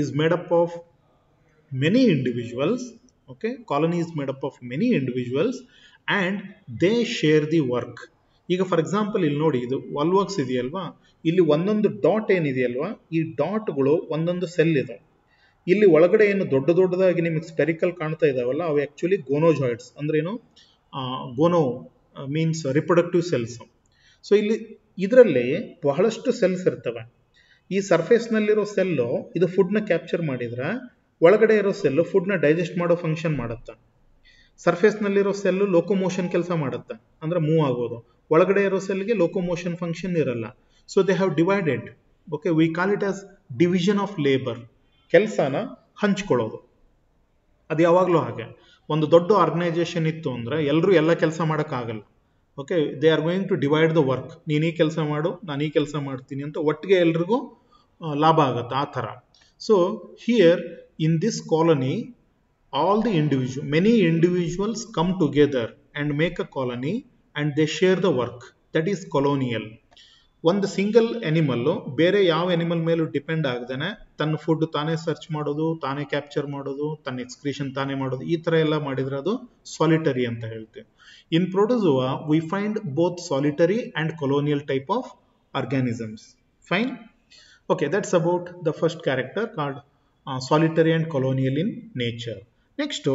is made up of many individuals okay? Colony is made up of many individuals and they share the work. ಈಗ for example ಇಲ್ಲಿ ನೋಡಿ, ಇದು ವಾಲ್ವಾಕ್ಸ್ ಇದೆಯಲ್ವಾ? ಇಲ್ಲಿ ಒಂದೊಂದು dot ಏನಿದೆಯಲ್ವಾ? ಈ ಡಾಟ್ಗಳು ಒಂದೊಂದು cell ಇದೆ. ಇಲ್ಲಿ ಒಳಗಡೆ ಏನು ದೊಡ್ಡ ದೊಡ್ಡದಾಗಿ ನಿಮಗೆ ಸ್ಪೆರಿಕಲ್ ಕಾಣ್ತಾ ಇದಾವಲ್ಲ, ಅವು ಆ್ಯಕ್ಚುಲಿ ಗೋನೋಜಾಯ್ಡ್ಸ್ ಅಂದ್ರೆ ಏನು? Gono means reproductive cells so ಇಲ್ಲಿ ಇದರಲ್ಲಿ ಬಹಳಷ್ಟು ಸೆಲ್ಸ್ ಇರ್ತವೆ. ಈ ಸರ್ಫೇಸ್ನಲ್ಲಿರೋ ಸೆಲ್ಲು ಇದು ಫುಡ್ನ ಕ್ಯಾಪ್ಚರ್ ಮಾಡಿದ್ರೆ ಒಳಗಡೆ ಇರೋ ಸೆಲ್ಲು ಫುಡ್ನ ಡೈಜೆಸ್ಟ್ ಮಾಡೋ ಫಂಕ್ಷನ್ ಮಾಡುತ್ತೆ. ಸರ್ಫೇಸ್ನಲ್ಲಿರೋ ಸೆಲ್ಲು ಲೋಕೋಮೋಷನ್ ಕೆಲಸ ಮಾಡುತ್ತೆ. ಅಂದ್ರೆ ಮೂವ್ ಆಗೋದು. ಒಳಗಡೆ ಇರೋ ಸೆಲ್ಗೆ ಲೋಕೋಮೋಷನ್ ಫಂಕ್ಷನ್ ಇರಲ್ಲ. So they have divided okay we call it as division of labour ಕೆಲಸನ ಹಂಚ್ಕೊಳ್ಳೋದು. ಅದು ಯಾವಾಗಲೂ ಹಾಗೆ. ಒಂದು ದೊಡ್ಡ ಆರ್ಗನೈಸೇಷನ್ ಇತ್ತು ಅಂದ್ರೆ ಎಲ್ಲರೂ ಎಲ್ಲ ಕೆಲಸ ಮಾಡೋಕ್ಕಾಗಲ್ಲ. Okay they are going to divide the work ನೀನು ಈ ಕೆಲಸ ಮಾಡು, ನಾನು ಈ ಕೆಲಸ ಮಾಡ್ತೀನಿ ಅಂತ ಒಟ್ಟಿಗೆ ಎಲ್ರಿಗೂ ಲಾಭ ಆಗುತ್ತೆ ಆ ಥರ. So here in this colony, all the individual, many individuals come together and make a colony and they share the work. That is colonial. ಒಂದು ಸಿಂಗಲ್ ಎನಿಮಲ್ಲು ಬೇರೆ ಯಾವ ಎನಿಮಲ್ ಮೇಲೂ ಡಿಪೆಂಡ್ ಆಗದೇನೆ, ತನ್ನ ಫುಡ್ ತಾನೇ ಸರ್ಚ್ ಮಾಡೋದು, ತಾನೇ ಕ್ಯಾಪ್ಚರ್ ಮಾಡೋದು, ತನ್ನ ಎಕ್ಸ್ಕ್ರೀಷನ್ ತಾನೇ ಮಾಡೋದು, ಈ ಥರ ಎಲ್ಲ ಮಾಡಿದರೆ ಅದು ಸಾಲಿಟರಿ ಅಂತ ಹೇಳ್ತೀವಿ. In protozoa we find both solitary and colonial type of organisms fine okay that's about the first character card solitary and colonial in nature next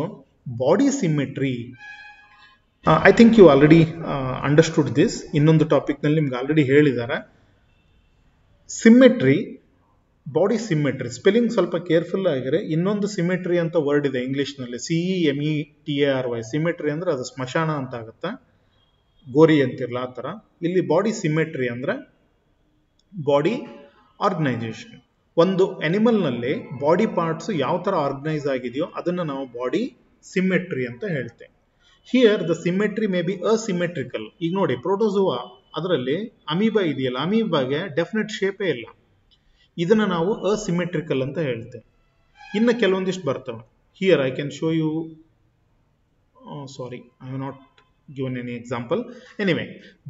body symmetry I think you already understood this ಇನ್ನೊಂದು ಟಾಪಿಕ್ನಲ್ಲಿ ನಿಮ್ಗೆ already ಹೇಳಿದ್ದಾರೆ. Symmetry body symmetry spelling ಸ್ವಲ್ಪ careful ಆಗಿದೆ ಇನ್ನೊಂದು symmetry ಅಂತ word ಇದೆ ಇಂಗ್ಲಿಷ್ನಲ್ಲಿ. C E M E T A R Y cemetery ಅಂದ್ರೆ ಅದು ಸ್ಮಶಾನ ಅಂತ ಆಗುತ್ತೆ. ಗೋರಿ ಅಂತಿರಲ್ಲ ಆ ಥರ. ಇಲ್ಲಿ ಬಾಡಿ ಸಿಮೆಟ್ರಿ ಅಂದ್ರೆ ಬಾಡಿ ಆರ್ಗನೈಸೇಷನ್ ಒಂದು ಅನಿಮಲ್ನಲ್ಲಿ ಬಾಡಿ ಪಾರ್ಟ್ಸ್ ಯಾವ ಥರ ಆರ್ಗನೈಸ್ ಆಗಿದೆಯೋ ಅದನ್ನು ನಾವು ಬಾಡಿ ಸಿಮೆಟ್ರಿ ಅಂತ ಹೇಳ್ತೇವೆ. Here the symmetry may be asymmetrical ಈಗ ನೋಡಿ ಪ್ರೋಟೋಸುವಾ ಅದರಲ್ಲಿ ಅಮೀಬಾ ಇದೆಯಲ್ಲ ಅಮೀಬಾಗೆ ಡೆಫಿನೆಟ್ ಶೇಪೇ ಇಲ್ಲ. ಇದನ್ನ ನಾವು ಅಸಿಮೆಟ್ರಿಕಲ್ ಅಂತ ಹೇಳ್ತೇವೆ. ಇನ್ನು ಕೆಲವೊಂದಿಷ್ಟು ಬರ್ತವೆ. Here I can show you sorry I have not given any example anyway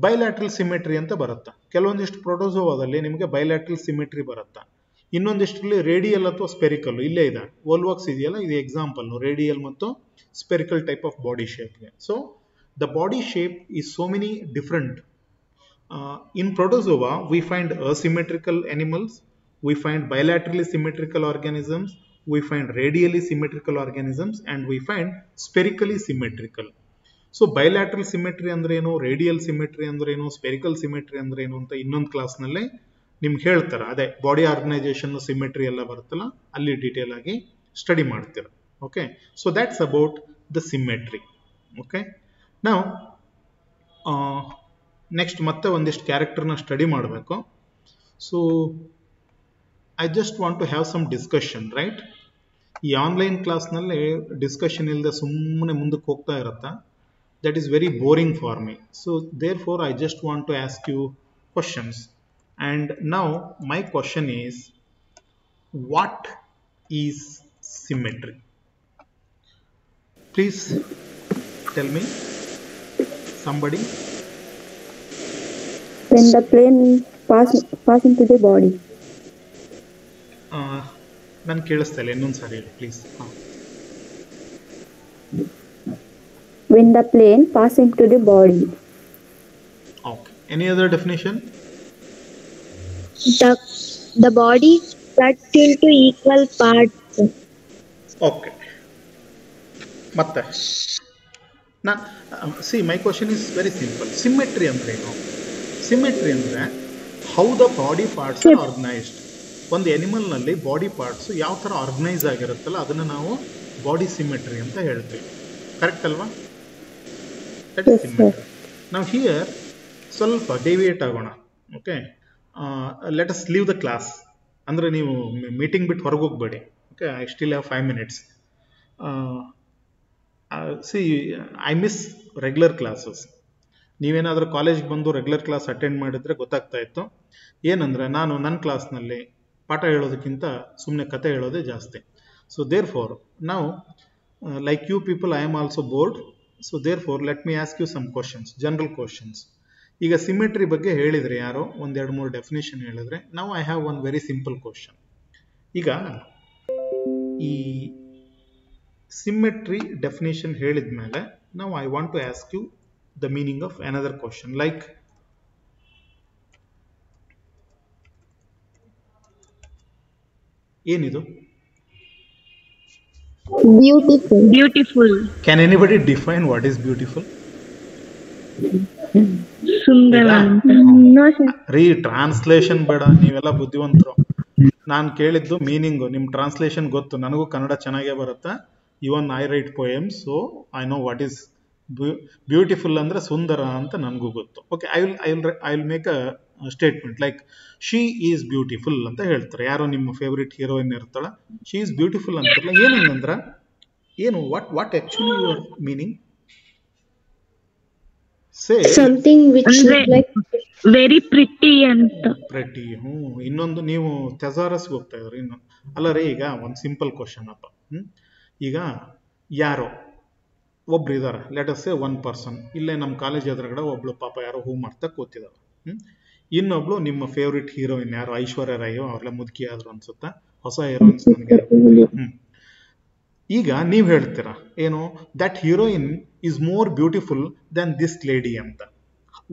bilateral symmetry ಅಂತ ಬರುತ್ತೆ. ಕೆಲವೊಂದಿಷ್ಟು ಪ್ರೋಟೋಸೋವಾದಲ್ಲಿ ನಿಮಗೆ ಬೈಲ್ಯಾಟ್ರಲ್ ಸಿಮೆಟ್ರಿ ಬರುತ್ತೆ. ಇನ್ನೊಂದಿಷ್ಟರಲ್ಲಿ ರೇಡಿಯಲ್ ಅಥವಾ ಸ್ಪೆರಿಕಲ್ ಇಲ್ಲೇ ಇದೆ. ವೋಲ್ವಾಕ್ಸ್ ಇದೆಯಲ್ಲ ಇದು ಎಕ್ಸಾಂಪಲ್ ರೇಡಿಯಲ್ ಮತ್ತು spherical type of body ಶೇಪ್ಗೆ so the body shape is so many different in protozoa we find asymmetrical animals we find bilaterally symmetrical organisms we find radially symmetrical organisms, and we find spherically symmetrical so bilateral symmetry ಅಂದ್ರೆ ಏನು? Radial symmetry ಅಂದ್ರೆ ಏನು? Spherical symmetry ಅಂದ್ರೆ ಏನು ಅಂತ ಇನ್ನೊಂದು ಕ್ಲಾಸ್ನಲ್ಲೇ ನಿಮ್ಗೆ ಹೇಳ್ತಾರೆ, ಅದೇ ಬಾಡಿ ಆರ್ಗನೈಸೇಷನ್ ಸಿಮೆಟ್ರಿ ಎಲ್ಲ ಬರುತ್ತಲ್ಲ, ಅಲ್ಲಿ ಡೀಟೇಲ್ ಆಗಿ ಸ್ಟಡಿ ಮಾಡ್ತೀರ okay so that's about the symmetry okay ನಾವು ನೆಕ್ಸ್ಟ್ ಮತ್ತೆ ಒಂದಿಷ್ಟು ಕ್ಯಾರೆಕ್ಟರ್ನ ಸ್ಟಡಿ ಮಾಡಬೇಕು. So I just want to have some discussion right ಈ ಆನ್ಲೈನ್ ಕ್ಲಾಸ್ನಲ್ಲಿ ಡಿಸ್ಕಷನ್ ಇಲ್ಲದೆ ಸುಮ್ಮನೆ ಮುಂದಕ್ಕೆ ಹೋಗ್ತಾ ಇರತ್ತಾ? That is very boring for me so therefore I just want to ask you questions and now my question is what is symmetry please tell me somebody when the plane pass pass into the body ನಾನು ಕೇಳಿಸ್ತಾ ಇಲ್ಲ ಇನ್ನೊಂದು ಸಾರಿ ಹೇಳಿ please ಹಾಂ when the plane pass into the body okay any other definition The, the body cut into equal parts. Okay ಮತ್ತೆ. ನಾ see my question is very simple symmetry ಅಂದ್ರೆ ಏನು? ಸಿಮೆಟ್ರಿ ಅಂದ್ರೆ how the body parts are organised ಒಂದು ಎನಿಮಲ್ನಲ್ಲಿ body parts ಯಾವ ತರ organise ಆಗಿರುತ್ತಲ್ಲ ಅದನ್ನ ನಾವು ಬಾಡಿ ಸಿಮೆಟ್ರಿ ಅಂತ ಹೇಳ್ತೀವಿ. ಕರೆಕ್ಟ್ ಅಲ್ವಾ? ದಟ್ ಇಸ್ ಸಿಮೆಟ್ರಿ ನಾವು ಹಿಯರ್ ಸ್ವಲ್ಪ ಡೆವಿಯೇಟ್ ಆಗೋಣ. Okay let us leave the class ಅಂದರೆ ನೀವು ಮೀಟಿಂಗ್ ಬಿಟ್ಟು ಹೊರಗೆ ಹೋಗ್ಬೇಡಿ. Okay I still have five minutes see I miss regular classes ನೀವೇನಾದರೂ ಕಾಲೇಜ್ಗೆ ಬಂದು ರೆಗ್ಯುಲರ್ ಕ್ಲಾಸ್ ಅಟೆಂಡ್ ಮಾಡಿದರೆ ಗೊತ್ತಾಗ್ತಾ ಇತ್ತು. ಏನಂದರೆ, ನಾನು ನನ್ನ ಕ್ಲಾಸ್ನಲ್ಲಿ ಪಾಠ ಹೇಳೋದಕ್ಕಿಂತ ಸುಮ್ಮನೆ ಕತೆ ಹೇಳೋದೇ ಜಾಸ್ತಿ. ಸೊ ದೇರ್ ಫಾರ್ ನಾವು like you people I am also bored so therefore let me ask you some questions general questions ಈಗ ಸಿಮೆಟ್ರಿ ಬಗ್ಗೆ ಹೇಳಿದ್ರೆ ಯಾರೋ ಒಂದೆರಡು ಮೂರು ಡೆಫಿನೇಷನ್ ಹೇಳಿದ್ರೆ ನಾವು I have one very simple question ಈಗ ಈ ಸಿಮೆಟ್ರಿ ಡೆಫಿನೇಷನ್ ಹೇಳಿದ ಮೇಲೆ ನಾವು I want to ask you the meaning of another question like ಏನಿದು. Beautiful can anybody define what is beautiful. Re translation ಬೇಡ ನೀವೆಲ್ಲ ಬುದ್ಧಿವಂತರು. ನಾನು ಕೇಳಿದ್ದು ಮೀನಿಂಗ್ ನಿಮ್ ಟ್ರಾನ್ಸ್ಲೇಷನ್ ಗೊತ್ತು. ನನಗೂ ಕನ್ನಡ ಚೆನ್ನಾಗೇ ಬರುತ್ತೆ? Even I write poem so I know what is beautiful ಅಂದ್ರೆ ಸುಂದರ ಅಂತ ನನಗೂ ಗೊತ್ತು. Okay I will I will I will make a statement like she is beautiful ಅಂತ ಹೇಳ್ತಾರೆ. ಯಾರೋ ನಿಮ್ಮ ಫೇವ್ರೆಟ್ ಹೀರೋಯಿನ್ ಇರ್ತಾಳೆ? ಶಿ ಈಸ್ ಬ್ಯೂಟಿಫುಲ್ ಅಂತಾರಲ್ಲ ಏನಂದ್ರ ಏನು what what actually your meaning say Something which like very pretty ಅಂತ. ಪ್ರಿಟಿ ಹ್ಞೂ. ಇನ್ನೊಂದು ನೀವು ಥೆಸಾರಸ್ಗೆ ಹೋಗ್ತಾ ಇದ್ರಿ ಇನ್ನು. ಅಲ್ಲ ರೀ ಈಗ ಒಂದು ಸಿಂಪಲ್ ಕ್ವಶನ್ ಅಪ್ಪ. ಹ್ಮ್ ಈಗ ಯಾರೋ ಒಬ್ರು ಇದಾರೆ ಲೆಟಸ್ ಒನ್ ಪರ್ಸನ್ ಇಲ್ಲೇ ನಮ್ಮ ಕಾಲೇಜ್ ಎದುರುಗಡೆ ಒಬ್ಳು ಪಾಪ ಯಾರೋ ಹೂ ಮಾಡ್ತಾ ಕೂತಿದ್ದಾರೆ ಹ್ಞೂ. ಇನ್ನೊಬ್ಳು ನಿಮ್ಮ ಫೇವ್ರೆಟ್ ಹೀರೋಯಿನ್ ಯಾರು? ಐಶ್ವರ್ಯ ರಾಯೋ? ಅವ್ರೆಲ್ಲ ಮುದುಕಿ ಆದ್ರು ಅನ್ಸುತ್ತಾ? ಹೊಸ ಹೀರೋಯಿನ್ಸ್ ನನಗೆ? ಹ್ಞೂ. ಈಗ ನೀವು ಹೇಳ್ತೀರಾ ಏನು that heroine is more beautiful than this lady ಅಂತ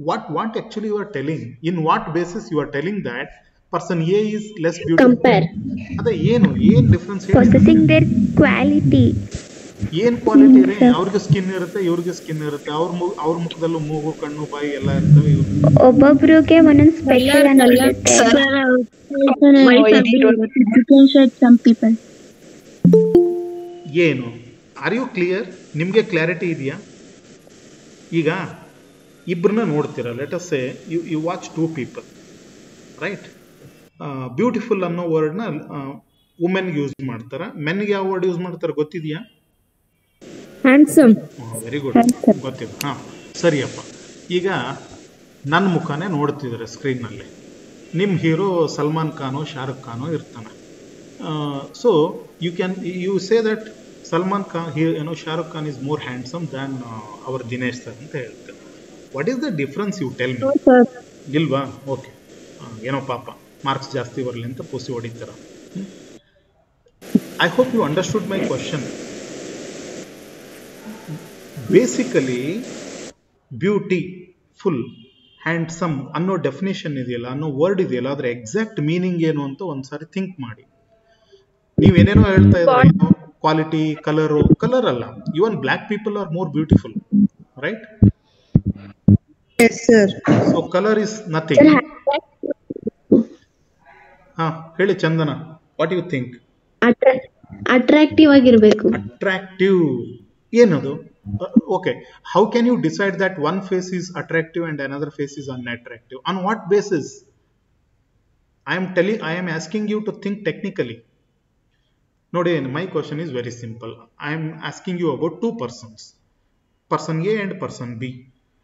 what what actually you are telling in what basis you are telling that person A is less beautiful Compare. ಅದೇ ಏನು ಏನ್ ಡಿಫ್ರೆನ್ಸ್ their quality. ಏನ್ ಕ್ವಾಲಿಟಿ ಇದೆ ಅವ್ರಿಗೆ skin ಇರುತ್ತೆ ಇವ್ರಿಗೆ skin ಇರುತ್ತೆ ಅವ್ರ ಮು- ಅವ್ರ ಮುಖದಲ್ಲೂ ಮೂಗು ಕಣ್ಣು ಬಾಯಿ ಎಲ್ಲ ಇರ್ತವೆ ಇವ್ರು ಒಬ್ಬೊಬ್ರಿಗೆ ಒಂದೊಂದು ಸ್ಪೆಷಲ್ ಪೀಪಲ್ ಏನು? ಆರ್ ಯು ಕ್ಲಿಯರ್ ನಿಮಗೆ ಕ್ಲಾರಿಟಿ ಇದೆಯಾ? ಈಗ ಇಬ್ಬರನ್ನ ನೋಡ್ತೀರಾ. Let's say you you watch two people right beautiful ಅನ್ನೋ ವರ್ಡ್ನ ವುಮೆನ್ಗೆ ಯೂಸ್ ಮಾಡ್ತಾರೆ. ಮೆನ್ಗೆ ಯಾವ ವರ್ಡ್ ಯೂಸ್ ಮಾಡ್ತಾರೆ ಗೊತ್ತಿದೆಯಾ? ಹ್ಯಾಂಡ್ಸಮ್ ವೆರಿ ಗುಡ್ ಗೊತ್ತಿದೆ. ಹಾಂ ಸರಿಯಪ್ಪ. ಈಗ ನನ್ನ ಮುಖನೇ ನೋಡ್ತಿದ್ದಾರೆ ಸ್ಕ್ರೀನ್ನಲ್ಲಿ ನಿಮ್ಮ ಹೀರೋ ಸಲ್ಮಾನ್ ಖಾನು ಶಾರುಖ್ ಖಾನು ಇರ್ತಾನೆ. So you can you say that Salman Khan he ಏನೋ Shahrukh Khan is more handsome than our Dinesh sir ಅಂತ ಹೇಳ್ತಾರೆ. What is the difference you tell me ಇಲ್ವಾ? ಓಕೆ ಏನೋ ಪಾಪ. ಮಾರ್ಕ್ಸ್ ಜಾಸ್ತಿ ಬರಲಿ ಅಂತ ಪೂಸಿ ಹೊಡಿತಾರ. I hope you understood my question basically beautiful handsome ಅನ್ನೋ ಡೆಫಿನೇಷನ್ ಇದೆಯಲ್ಲ ಅನ್ನೋ ವರ್ಡ್ ಇದೆಯಲ್ಲ ಅದ್ರ ಎಕ್ಸಾಕ್ಟ್ ಮೀನಿಂಗ್ ಏನು ಅಂತ ಒಂದ್ಸಾರಿ ಥಿಂಕ್ ಮಾಡಿ. ನೀವೇನೇನೋ ಹೇಳ್ತಾ ಇದ್ರೆ ಕ್ವಾಲಿಟಿ ಕಲರು ಕಲರ್ ಅಲ್ಲ. Even black people are more beautiful right so colour is nothing ಹಾ ಹೇಳಿ Chandana what you think attractive ಆಗಿರ್ಬೇಕು. ಅಟ್ರಾಕ್ಟಿವ್ ಏನದು? Okay how can you decide that one face is attractive and another face unattractive on what basis I am tell I am asking you to think technically ನೋಡಿ my question is very simple I am asking you about two persons person A and person B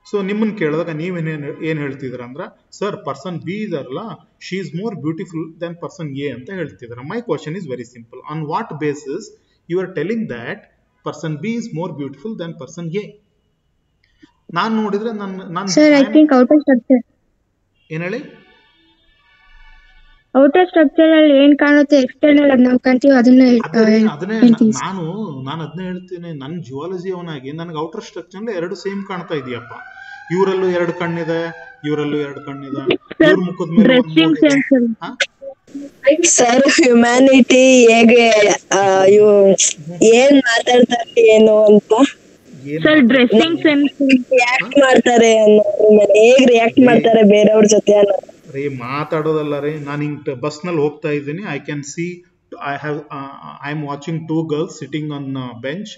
so ನಿಮ್ಮನ್ನು ಕೇಳಿದಾಗ ನೀವೇನೇನು ಏನು ಹೇಳ್ತಿದ್ರ ಅಂದ್ರೆ sir person B ಇದಾರಲ್ಲ she is more beautiful than person A ಅಂತ ಹೇಳ್ತಿದ್ರ. My question is very simple on what basis you are telling that person B is more beautiful than person A ನಾನು ನೋಡಿದ್ರೆ ನನ್ನ ನಾನು ಏನ್ ಹೇಳಿ? ಔಟರ್ ಸ್ಟ್ರಕ್ಚರ್ ಅಲ್ಲಿ ಏನ್ ಕಾಣುತ್ತೆ ಎಕ್ಸ್ಟರ್ನಲ್ ಅದ್ ನಾವು ಕಾಣ್ತೀವಿ ಅದನ್ನ ನಾನು ನಾನು ಅದನ್ನ ಹೇಳ್ತೀನಿ. ನನ್ನ ಜಿಯಾಲಜಿ ಅವನಾಗಿ ನನಗೆ ಔಟರ್ ಸ್ಟ್ರಕ್ಚರ್ ಎರಡು ಸೇಮ್ ಕಾಣ್ತಾ ಇದೆಯಪ್ಪ. ಇವರಲ್ಲೂ ಎರಡು ಕಣ್ಣಿದೆ ಇವರಲ್ಲೂ ಎರಡು ಕಣ್ಣಿದೆ. ಇವ್ರ ಮುಖದ ಮೇಲೆ? ಸರ್ ಹ್ಯುಮ್ಯಾನಿಟಿ ಹೇಗೆ ಏನ್ ಮಾತಾಡ್ತಾರೆ ಏನು ಅಂತ? ಸರ್ ಡ್ರೆಸ್ಸಿಂಗ್ ಸೆನ್ಸ್ ರಿಯಾಕ್ಟ್ ಮಾಡ್ತಾರೆ ಅನ್ನೋ ಹೇಗ್ ರಿಯಾಕ್ಟ್ ಮಾಡ್ತಾರೆ ಬೇರೆಯವ್ರ ಜೊತೆ ಅನ್ನೋದು ರೀ ಮಾತಾಡೋದಲ್ಲ ರೀ. ನಾನು ಹಿಂಗೆ ಬಸ್ನಲ್ಲಿ ಹೋಗ್ತಾ ಇದ್ದೀನಿ. I can see I have I am watching two girls sitting on bench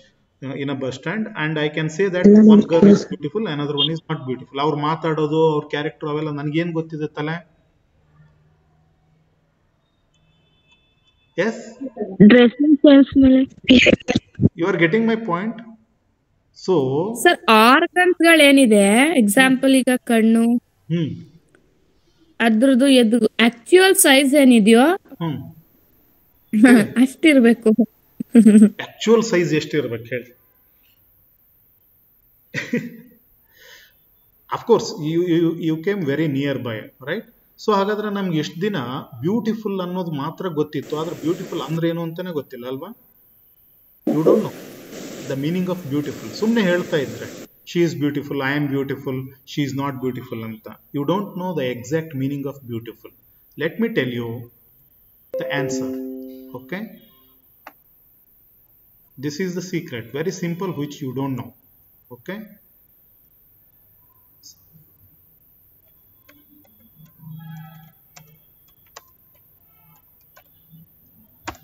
in a bus stand and I can say that one girl is beautiful another one is not beautiful ಅವ್ರು ಮಾತಾಡೋದು ಅವ್ರ character ಅವೆಲ್ಲ ನನಗೇನು ಗೊತ್ತಿದೆ ತಲೆ? S dressing sense ಮೇಲೆ. You are getting my point so sir organs ಏನಿದೆ example ಈಗ ಕಣ್ಣು. ಹ್ಮ್. ಅದ್ರದ್ದು ಎದ್ದು ಆಕ್ಚುಯಲ್ ಸೈಜ್ ಏನಿದೆಯೋ? ಅಷ್ಟಿರ್ಬೇಕು. ಆಕ್ಚುಯಲ್ ಸೈಜ್ ಎಷ್ಟಿರ್ಬೇಕು ಹೇಳಿ. Of course you you you came very near by right so ಹಾಗಾದ್ರೆ ನಮ್ಗೆ ಎಷ್ಟು ದಿನ ಬ್ಯೂಟಿಫುಲ್ ಅನ್ನೋದು ಮಾತ್ರ ಗೊತ್ತಿತ್ತು. ಆದ್ರೆ ಬ್ಯೂಟಿಫುಲ್ ಅಂದ್ರೆ ಏನು ಅಂತಾನೆ ಗೊತ್ತಿಲ್ಲ ಅಲ್ವಾ? You don't know the meaning of beautiful ಸುಮ್ಮನೆ ಹೇಳ್ತಾ ಇದ್ರೆ. she is beautiful, I am beautiful, she is not beautiful. You don't know the exact meaning of beautiful. Let me tell you the answer. Okay? This is the secret, very simple which you don't know. Okay?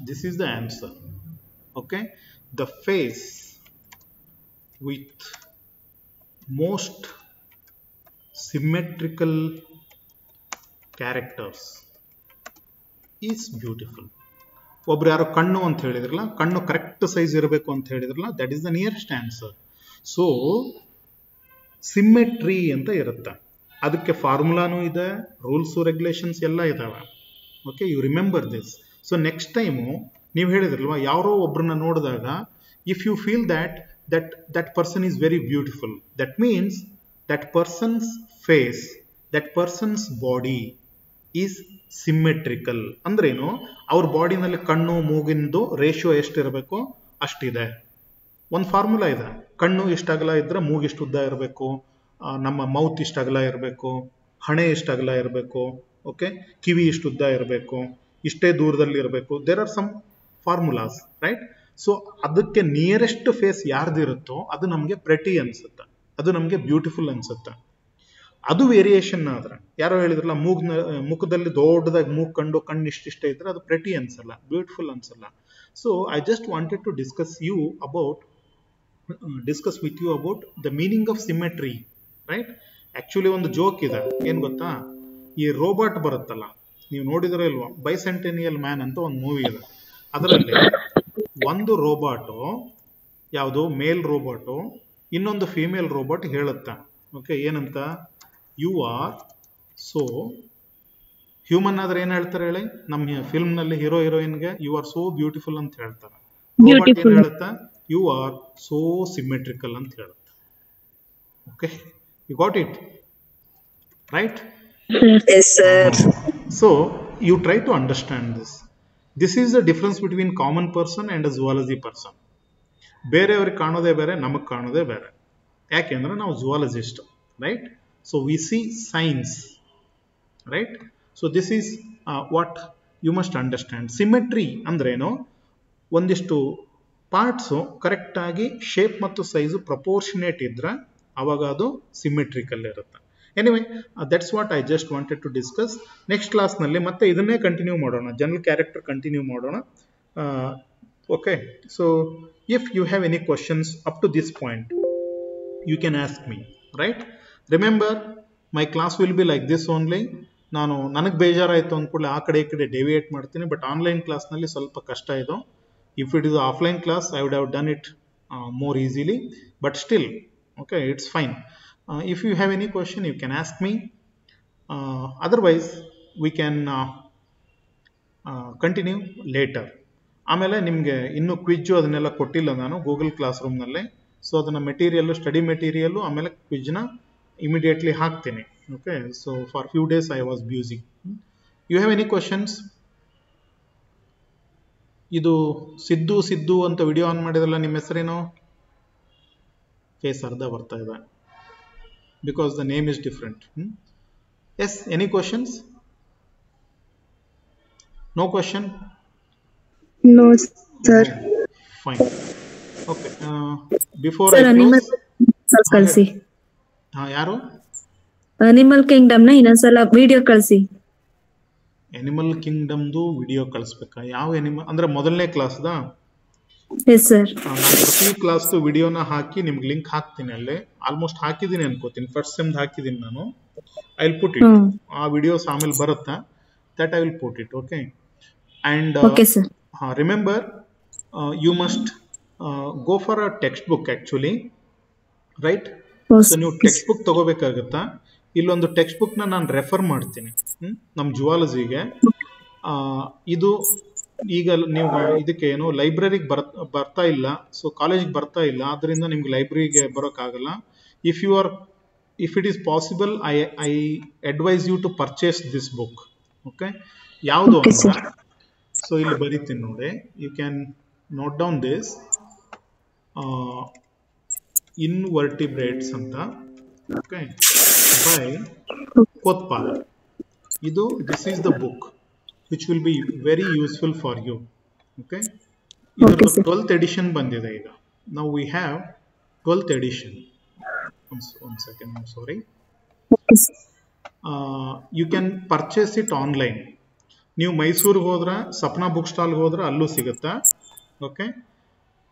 this is the answer okay the face with most symmetrical characters is beautiful. ಒಬ್ರು ಯಾರೋ ಕಣ್ಣು ಅಂತ ಹೇಳಿದ್ರಲ್ಲ, ಕಣ್ಣು correct size ಇರಬೇಕು ಅಂತ ಹೇಳಿದ್ರಲ್ಲ that is the nearest answer so symmetry ಅಂತ ಇರುತ್ತೆ. ಅದಕ್ಕೆ ಫಾರ್ಮುಲಾನು ಇದೆ ರೂಲ್ಸು ರೆಗ್ಯುಲೇಷನ್ಸ್ ಎಲ್ಲ ಇದಾವೆ. Okay you remember this so next time ನೀವು ಹೇಳಿದ್ರಲ್ವಾ, ಯಾರೋ ಒಬ್ರನ್ನ ನೋಡಿದಾಗ if you feel that that that person is very beautiful that means that person's face that person's body is symmetrical ಅಂದ್ರೇನು? ಅವ್ರ ಬಾಡಿನಲ್ಲಿ ಕಣ್ಣು, ಮೂಗಿಂದು ರೇಷಿಯೋ ಎಷ್ಟಿರಬೇಕು? ಅಷ್ಟಿದೆ. ಒಂದು ಫಾರ್ಮುಲಾ ಇದೆ. ಕಣ್ಣು ಇಷ್ಟ ಅಗಲ ಇದ್ರೆ ಮೂಗು ಇಷ್ಟು ಉದ್ದ ಇರಬೇಕು. ನಮ್ಮ ಮೌತ್ ಇಷ್ಟ ಅಗಲ ಇರಬೇಕು. ಹಣೆ ಇಷ್ಟ ಅಗಲ ಇರಬೇಕು. ಓಕೆ ಕಿವಿ ಇಷ್ಟು ಉದ್ದ ಇರಬೇಕು. ಇಷ್ಟೇ ದೂರದಲ್ಲಿ ಇರಬೇಕು. There are some formulas right so ಅದಕ್ಕೆ ನಿಯರೆಸ್ಟ್ ಫೇಸ್ ಯಾರ್ದಿರುತ್ತೋ ಅದು ನಮಗೆ ಪ್ರೆಟಿ ಅನ್ಸುತ್ತೆ. ಅದು ನಮಗೆ ಬ್ಯೂಟಿಫುಲ್ ಅನ್ಸುತ್ತೆ. ಅದು ವೇರಿಯೇಷನ್ ಆದ್ರೆ, ಯಾರೋ ಹೇಳಿದ್ರಲ್ಲ ಮೂಗ್ನ ಮುಖದಲ್ಲಿ ದೊಡ್ಡದಾಗಿ ಮೂಗ್ ಕಂಡು ಕಣ್ಣು ಇಷ್ಟಿಷ್ಟೇ ಇದ್ರೆ ಅದು ಪ್ರೆಟಿ ಅನ್ಸಲ್ಲ ಬ್ಯೂಟಿಫುಲ್ ಅನ್ಸಲ್ಲ. So I just wanted to discuss you about discuss with you about the meaning of symmetry right actually ಒಂದು ಜೋಕ್ ಇದೆ. ಏನ್ ಗೊತ್ತಾ? ಈ ರೋಬೋಟ್ ಬರುತ್ತಲ್ಲ, ನೀವು ನೋಡಿದ್ರೆ ಇಲ್ವಾ ಬೈಸೆಂಟೇನಿಯಲ್ ಮ್ಯಾನ್ ಅಂತ ಒಂದು ಮೂವಿ ಇದೆ. ಅದರಲ್ಲಿ ಒಂದು ರೋಬೋಟು ಯಾವುದು? ಮೇಲ್ ರೋಬೋಟು ಇನ್ನೊಂದು ಫೀಮೇಲ್ ರೋಬೋಟ್ ಹೇಳುತ್ತೆ. ಓಕೆ ಏನಂತ? ಯು ಆರ್ ಸೋ ಹ್ಯೂಮನ್ ಆದ್ರೆ ಏನ್ ಹೇಳ್ತಾರೆ ಹೇಳಿ? ನಮ್ಮ ಫಿಲ್ಮ್ನಲ್ಲಿ ಹೀರೋ ಹೀರೋಯಿನ್ಗೆ ಯು ಆರ್ ಸೋ ಬ್ಯೂಟಿಫುಲ್ ಅಂತ ಹೇಳ್ತಾರೆ. ರೋಬೋಟ್ ಏನ್ ಹೇಳುತ್ತಾ? ಯು ಆರ್ ಸೋ ಸಿಮೆಟ್ರಿಕಲ್ ಅಂತ ಹೇಳುತ್ತೆ. Okay you got it right yes sir so you try to understand this this is the difference between common person and a zoology person ಬೇರೆಯವ್ರಿಗೆ ಕಾಣೋದೇ ಬೇರೆ, ನಮಗೆ ಕಾಣೋದೇ ಬೇರೆ. ಯಾಕೆಂದ್ರೆ ನಾವು zoologist right so we see science right so this is what you must understand symmetry ಅಂದ್ರೇನು? ಒಂದಿಷ್ಟು ಪಾರ್ಟ್ಸು ಕರೆಕ್ಟಾಗಿ ಶೇಪ್ ಮತ್ತು ಸೈಜು ಪ್ರಪೋರ್ಷನೇಟ್ ಇದ್ರೆ, ಅವಾಗ ಅದು ಸಿಮೆಟ್ರಿಕಲ್ ಇರುತ್ತೆ. Anyway that's what I just wanted to discuss next ಕ್ಲಾಸ್ನಲ್ಲಿ ಮತ್ತೆ ಇದನ್ನೇ ಕಂಟಿನ್ಯೂ ಮಾಡೋಣ ಜನರಲ್ ಕ್ಯಾರೆಕ್ಟರ್ ಕಂಟಿನ್ಯೂ ಮಾಡೋಣ. Okay so if you have any questions up to this point you can ask me right remember my class will be like this only ನಾನು, ನನಗೆ ಬೇಜಾರಾಯಿತು ಅಂದ್ಕೂಡಲೇ ಆ ಕಡೆ ಈ ಕಡೆ ಡೆವಿಯೇಟ್ ಮಾಡ್ತೀನಿ ಬಟ್ ಆನ್ಲೈನ್ ಕ್ಲಾಸ್ನಲ್ಲಿ ಸ್ವಲ್ಪ ಕಷ್ಟ ಇದು. If it is offline class I would have done it more easily but still okay it's fine. Uh, if you have any question you can ask me. Uh, otherwise we can uh, uh, continue later. ಆಮೇಲೆ ನಿಮಗೆ ಇನ್ನೂ quiz ಅದನ್ನೆಲ್ಲ ಕೊಟ್ಟಿಲ್ಲ ನಾನು Google class ರೂಮ್ನಲ್ಲಿ so ಅದನ್ನು material study material ಆಮೇಲೆ ಕ್ವಿಜ್ನ ಇಮಿಡಿಯೇಟ್ಲಿ ಹಾಕ್ತೀನಿ. Okay so for few days I was busy you have any questions ಇದು ಸಿದ್ದು ಸಿದ್ದು ಅಂತ ವಿಡಿಯೋ ಆನ್ ಮಾಡಿದ್ರಲ್ಲ ನಿಮ್ಮ ಹೆಸರೇನು? ಫೇಸ್ ಅರ್ಧ ಬರ್ತಾ ಇದೆ because the name is different yes any questions no question No, sir. Fine okay before sir I animal close ಕಳಿಸಿ ಹಾಂ ಯಾರು ಅನಿಮಲ್ ಕಿಂಗ್ಡಮ್ನ ಇನ್ನೊಂದ್ಸಲ ವಿಡಿಯೋ ಕಳಿಸಿ ಎನಿಮಲ್ ಕಿಂಗ್ಡಮ್ದು ವಿಡಿಯೋ ಕಳಿಸ್ಬೇಕಾ ಯಾವ ಎನಿಮಲ್ ಅಂದ್ರೆ ಮೊದಲನೇ ಕ್ಲಾಸ್ದಾ ಎಸ್ ಸರ್ ಪ್ರತಿ ಕ್ಲಾಸ್ ವಿಡಿಯೋನ ಹಾಕಿ ನಿಮ್ಗೆ ಲಿಂಕ್ ಹಾಕ್ತೀನಿ ಅಲ್ಲಿ. ಆಲ್ಮೋಸ್ಟ್ ಹಾಕಿದ್ದೀನಿ ಅನ್ಕೋತೀನಿ. ಫಸ್ಟ್ ಸೆಮ್ ಹಾಕಿದ್ದೀನಿ ನಾನು. I will put it. ಆ ವಿಡಿಯೋಸ್ ಆಮೇಲೆ ಬರುತ್ತಾ? That I will put it okay sir remember you must go for a text book actually right so ನೀವು ಟೆಕ್ಸ್ಟ್ ಬುಕ್ ತಗೋಬೇಕಾಗತ್ತಾ? ಇಲ್ಲೊಂದು ಟೆಕ್ಸ್ಟ್ ಬುಕ್ ನಾನು ರೆಫರ್ ಮಾಡ್ತೀನಿ? ನಮ್ಮ ಜುವಾಲಜಿಗೆ ಇದು ಈಗ ನೀವು ಇದಕ್ಕೆ ಏನು ಲೈಬ್ರರಿಗೆ ಬರ್ ಬರ್ತಾ ಇಲ್ಲ. ಸೊ ಕಾಲೇಜಿಗೆ ಬರ್ತಾ ಇಲ್ಲ. ಆದ್ದರಿಂದ ನಿಮ್ಗೆ ಲೈಬ್ರರಿಗೆ ಬರೋಕ್ಕಾಗಲ್ಲ if you are if it is possible I I advise you to purchase this book okay ಯಾವುದು ಅಂತ? ಸೊ ಇಲ್ಲಿ ಬರೀತೀನಿ ನೋಡಿ. You can note down this invertebrates ಅಂತ. ಓಕೆ ಬೈ ಕೋತ್ಪಾಲ್ ಇದು this is the book which will be very useful for you okay ಇದ್ರದ್ದು twelfth edition ಬಂದಿದೆ ಈಗ. ನಾವು ವಿ ಹ್ಯಾವ್ ಟ್ವೆಲ್ತ್ ಎಡಿಷನ್ ಒಂದು second sorry you can purchase it online ನೀವು ಮೈಸೂರಿಗೆ ಹೋದ್ರೆ ಸಪ್ನಾ ಬುಕ್ ಸ್ಟಾಲ್ಗೆ ಹೋದ್ರೆ ಅಲ್ಲೂ ಸಿಗುತ್ತಾ? ಓಕೆ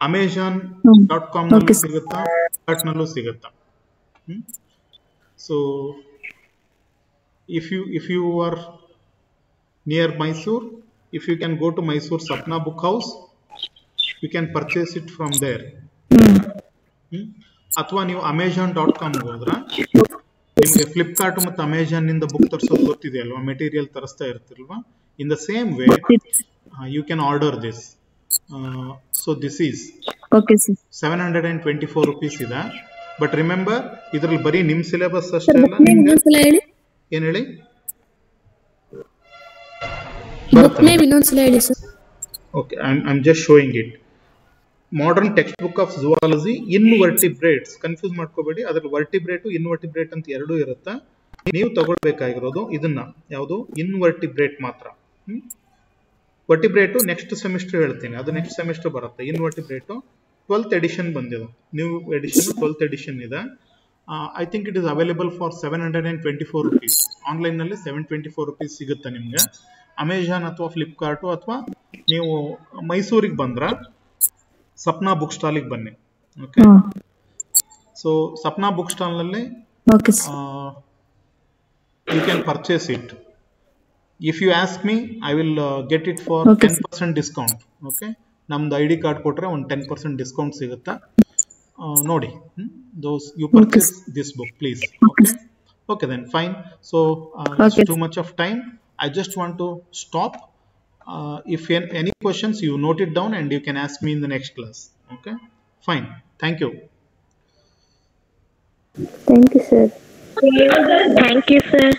ಅಮೆಜಾನ್ ಡಾಟ್ ಕಾಮ್ ನಲ್ಲೂ ಸಿಗುತ್ತಾ? ಫ್ಲಿಪ್ಕಾರ್ಟ್ನಲ್ಲೂ ಸಿಗುತ್ತಾ? So if you if you are near Mysore if you can go to Mysore Sapna book house you can purchase it from there ಅಥವಾ ನೀವು ಅಮೆಜಾನ್ ಡಾಟ್ ಕಾಮ್ ಹೋದ್ರ ನಿಮಗೆ ಫ್ಲಿಪ್ಕಾರ್ಟ್ ಮತ್ತು ಅಮೆಜಾನ್ನಿಂದ ಬುಕ್ ತರಿಸೋದು ಗೊತ್ತಿದೆ ಅಲ್ವಾ? ಮೆಟೀರಿಯಲ್ ತರಿಸ್ತಾ ಇರ್ತಿಲ್ವಾ in the same way you can order this so this is seven hundred and twenty four rupees ಇದೆ. ಬಟ್ ರಿಮೆಂಬರ್ ಇದ್ರಲ್ಲಿ ಬರೀ ನಿಮ್ ಸಿಲೆಬಸ್ ಅಷ್ಟೇ ಅಲ್ಲ ಏನ್ ಹೇಳಿ? ಬುಕ್ ನೇಮ್ ಇನ್ನೊಂದ್ಸಲ ಹೇಳಿ sir okay I am just showing it modern text book of zoology invertebrates confuse ಮಾಡ್ಕೋಬೇಡಿ. ಅದ್ರಲ್ಲಿ ವರ್ಟಿಬ್ರೇಟು ಇನ್ವರ್ಟಿಬ್ರೇಟ್ ಅಂತ ಎರಡೂ ಇರುತ್ತಾ? ನೀವು ತಗೊಳ್ಬೇಕಾಗಿರೋದು ಇದನ್ನ. ಯಾವುದು? ಇನ್ವರ್ಟಿಬ್ರೇಟ್ ಮಾತ್ರ. ವರ್ಟಿಬ್ರೇಟು ನೆಕ್ಸ್ಟ್ ಸೆಮಿಸ್ಟರ್ ಹೇಳ್ತೀನಿ. ಅದು ನೆಕ್ಸ್ಟ್ ಸೆಮಿಸ್ಟರ್ ಬರುತ್ತೆ. ಇನ್ವರ್ಟಿಬ್ರೇಟು ಟ್ವೆಲ್ತ್ ಎಡಿಷನ್ ಬಂದಿದೆ. ನ್ಯೂ ಎಡಿಷನ್ ಟ್ವೆಲ್ತ್ ಎಡಿಷನ್ ಇದೆ. I think it is available for seven hundred and twenty four rupees ಆನ್ಲೈನಲ್ಲಿ ಸೆವೆನ್ ಟ್ವೆಂಟಿ ಫೋರ್ ರುಪೀಸ್ ಸಿಗುತ್ತೆ ನಿಮಗೆ. ಅಮೆಜಾನ್ ಅಥವಾ ಫ್ಲಿಪ್ಕಾರ್ಟು ಅಥವಾ ನೀವು ಮೈಸೂರಿಗೆ ಬಂದ್ರ ಸಪ್ನಾ ಬುಕ್ ಸ್ಟಾಲಿಗೆ ಬನ್ನಿ. Okay so Sapna book ಸ್ಟಾಲ್ನಲ್ಲಿ you can purchase it if you ask me I will get it for ten percent discount okay ನಮ್ದು ಐ ಡಿ ಕಾರ್ಡ್ ಕೊಟ್ರೆ ಒಂದು ಟೆನ್ ಪರ್ಸೆಂಟ್ ಡಿಸ್ಕೌಂಟ್ ಸಿಗುತ್ತಾ? ನೋಡಿ. Those you purchase this book please okay okay then fine so. Too much of time I just want to stop. Uh, if any questions, you note it down and you can ask me in the next class. Okay, fine. Thank you. Thank you, sir. Thank you, sir.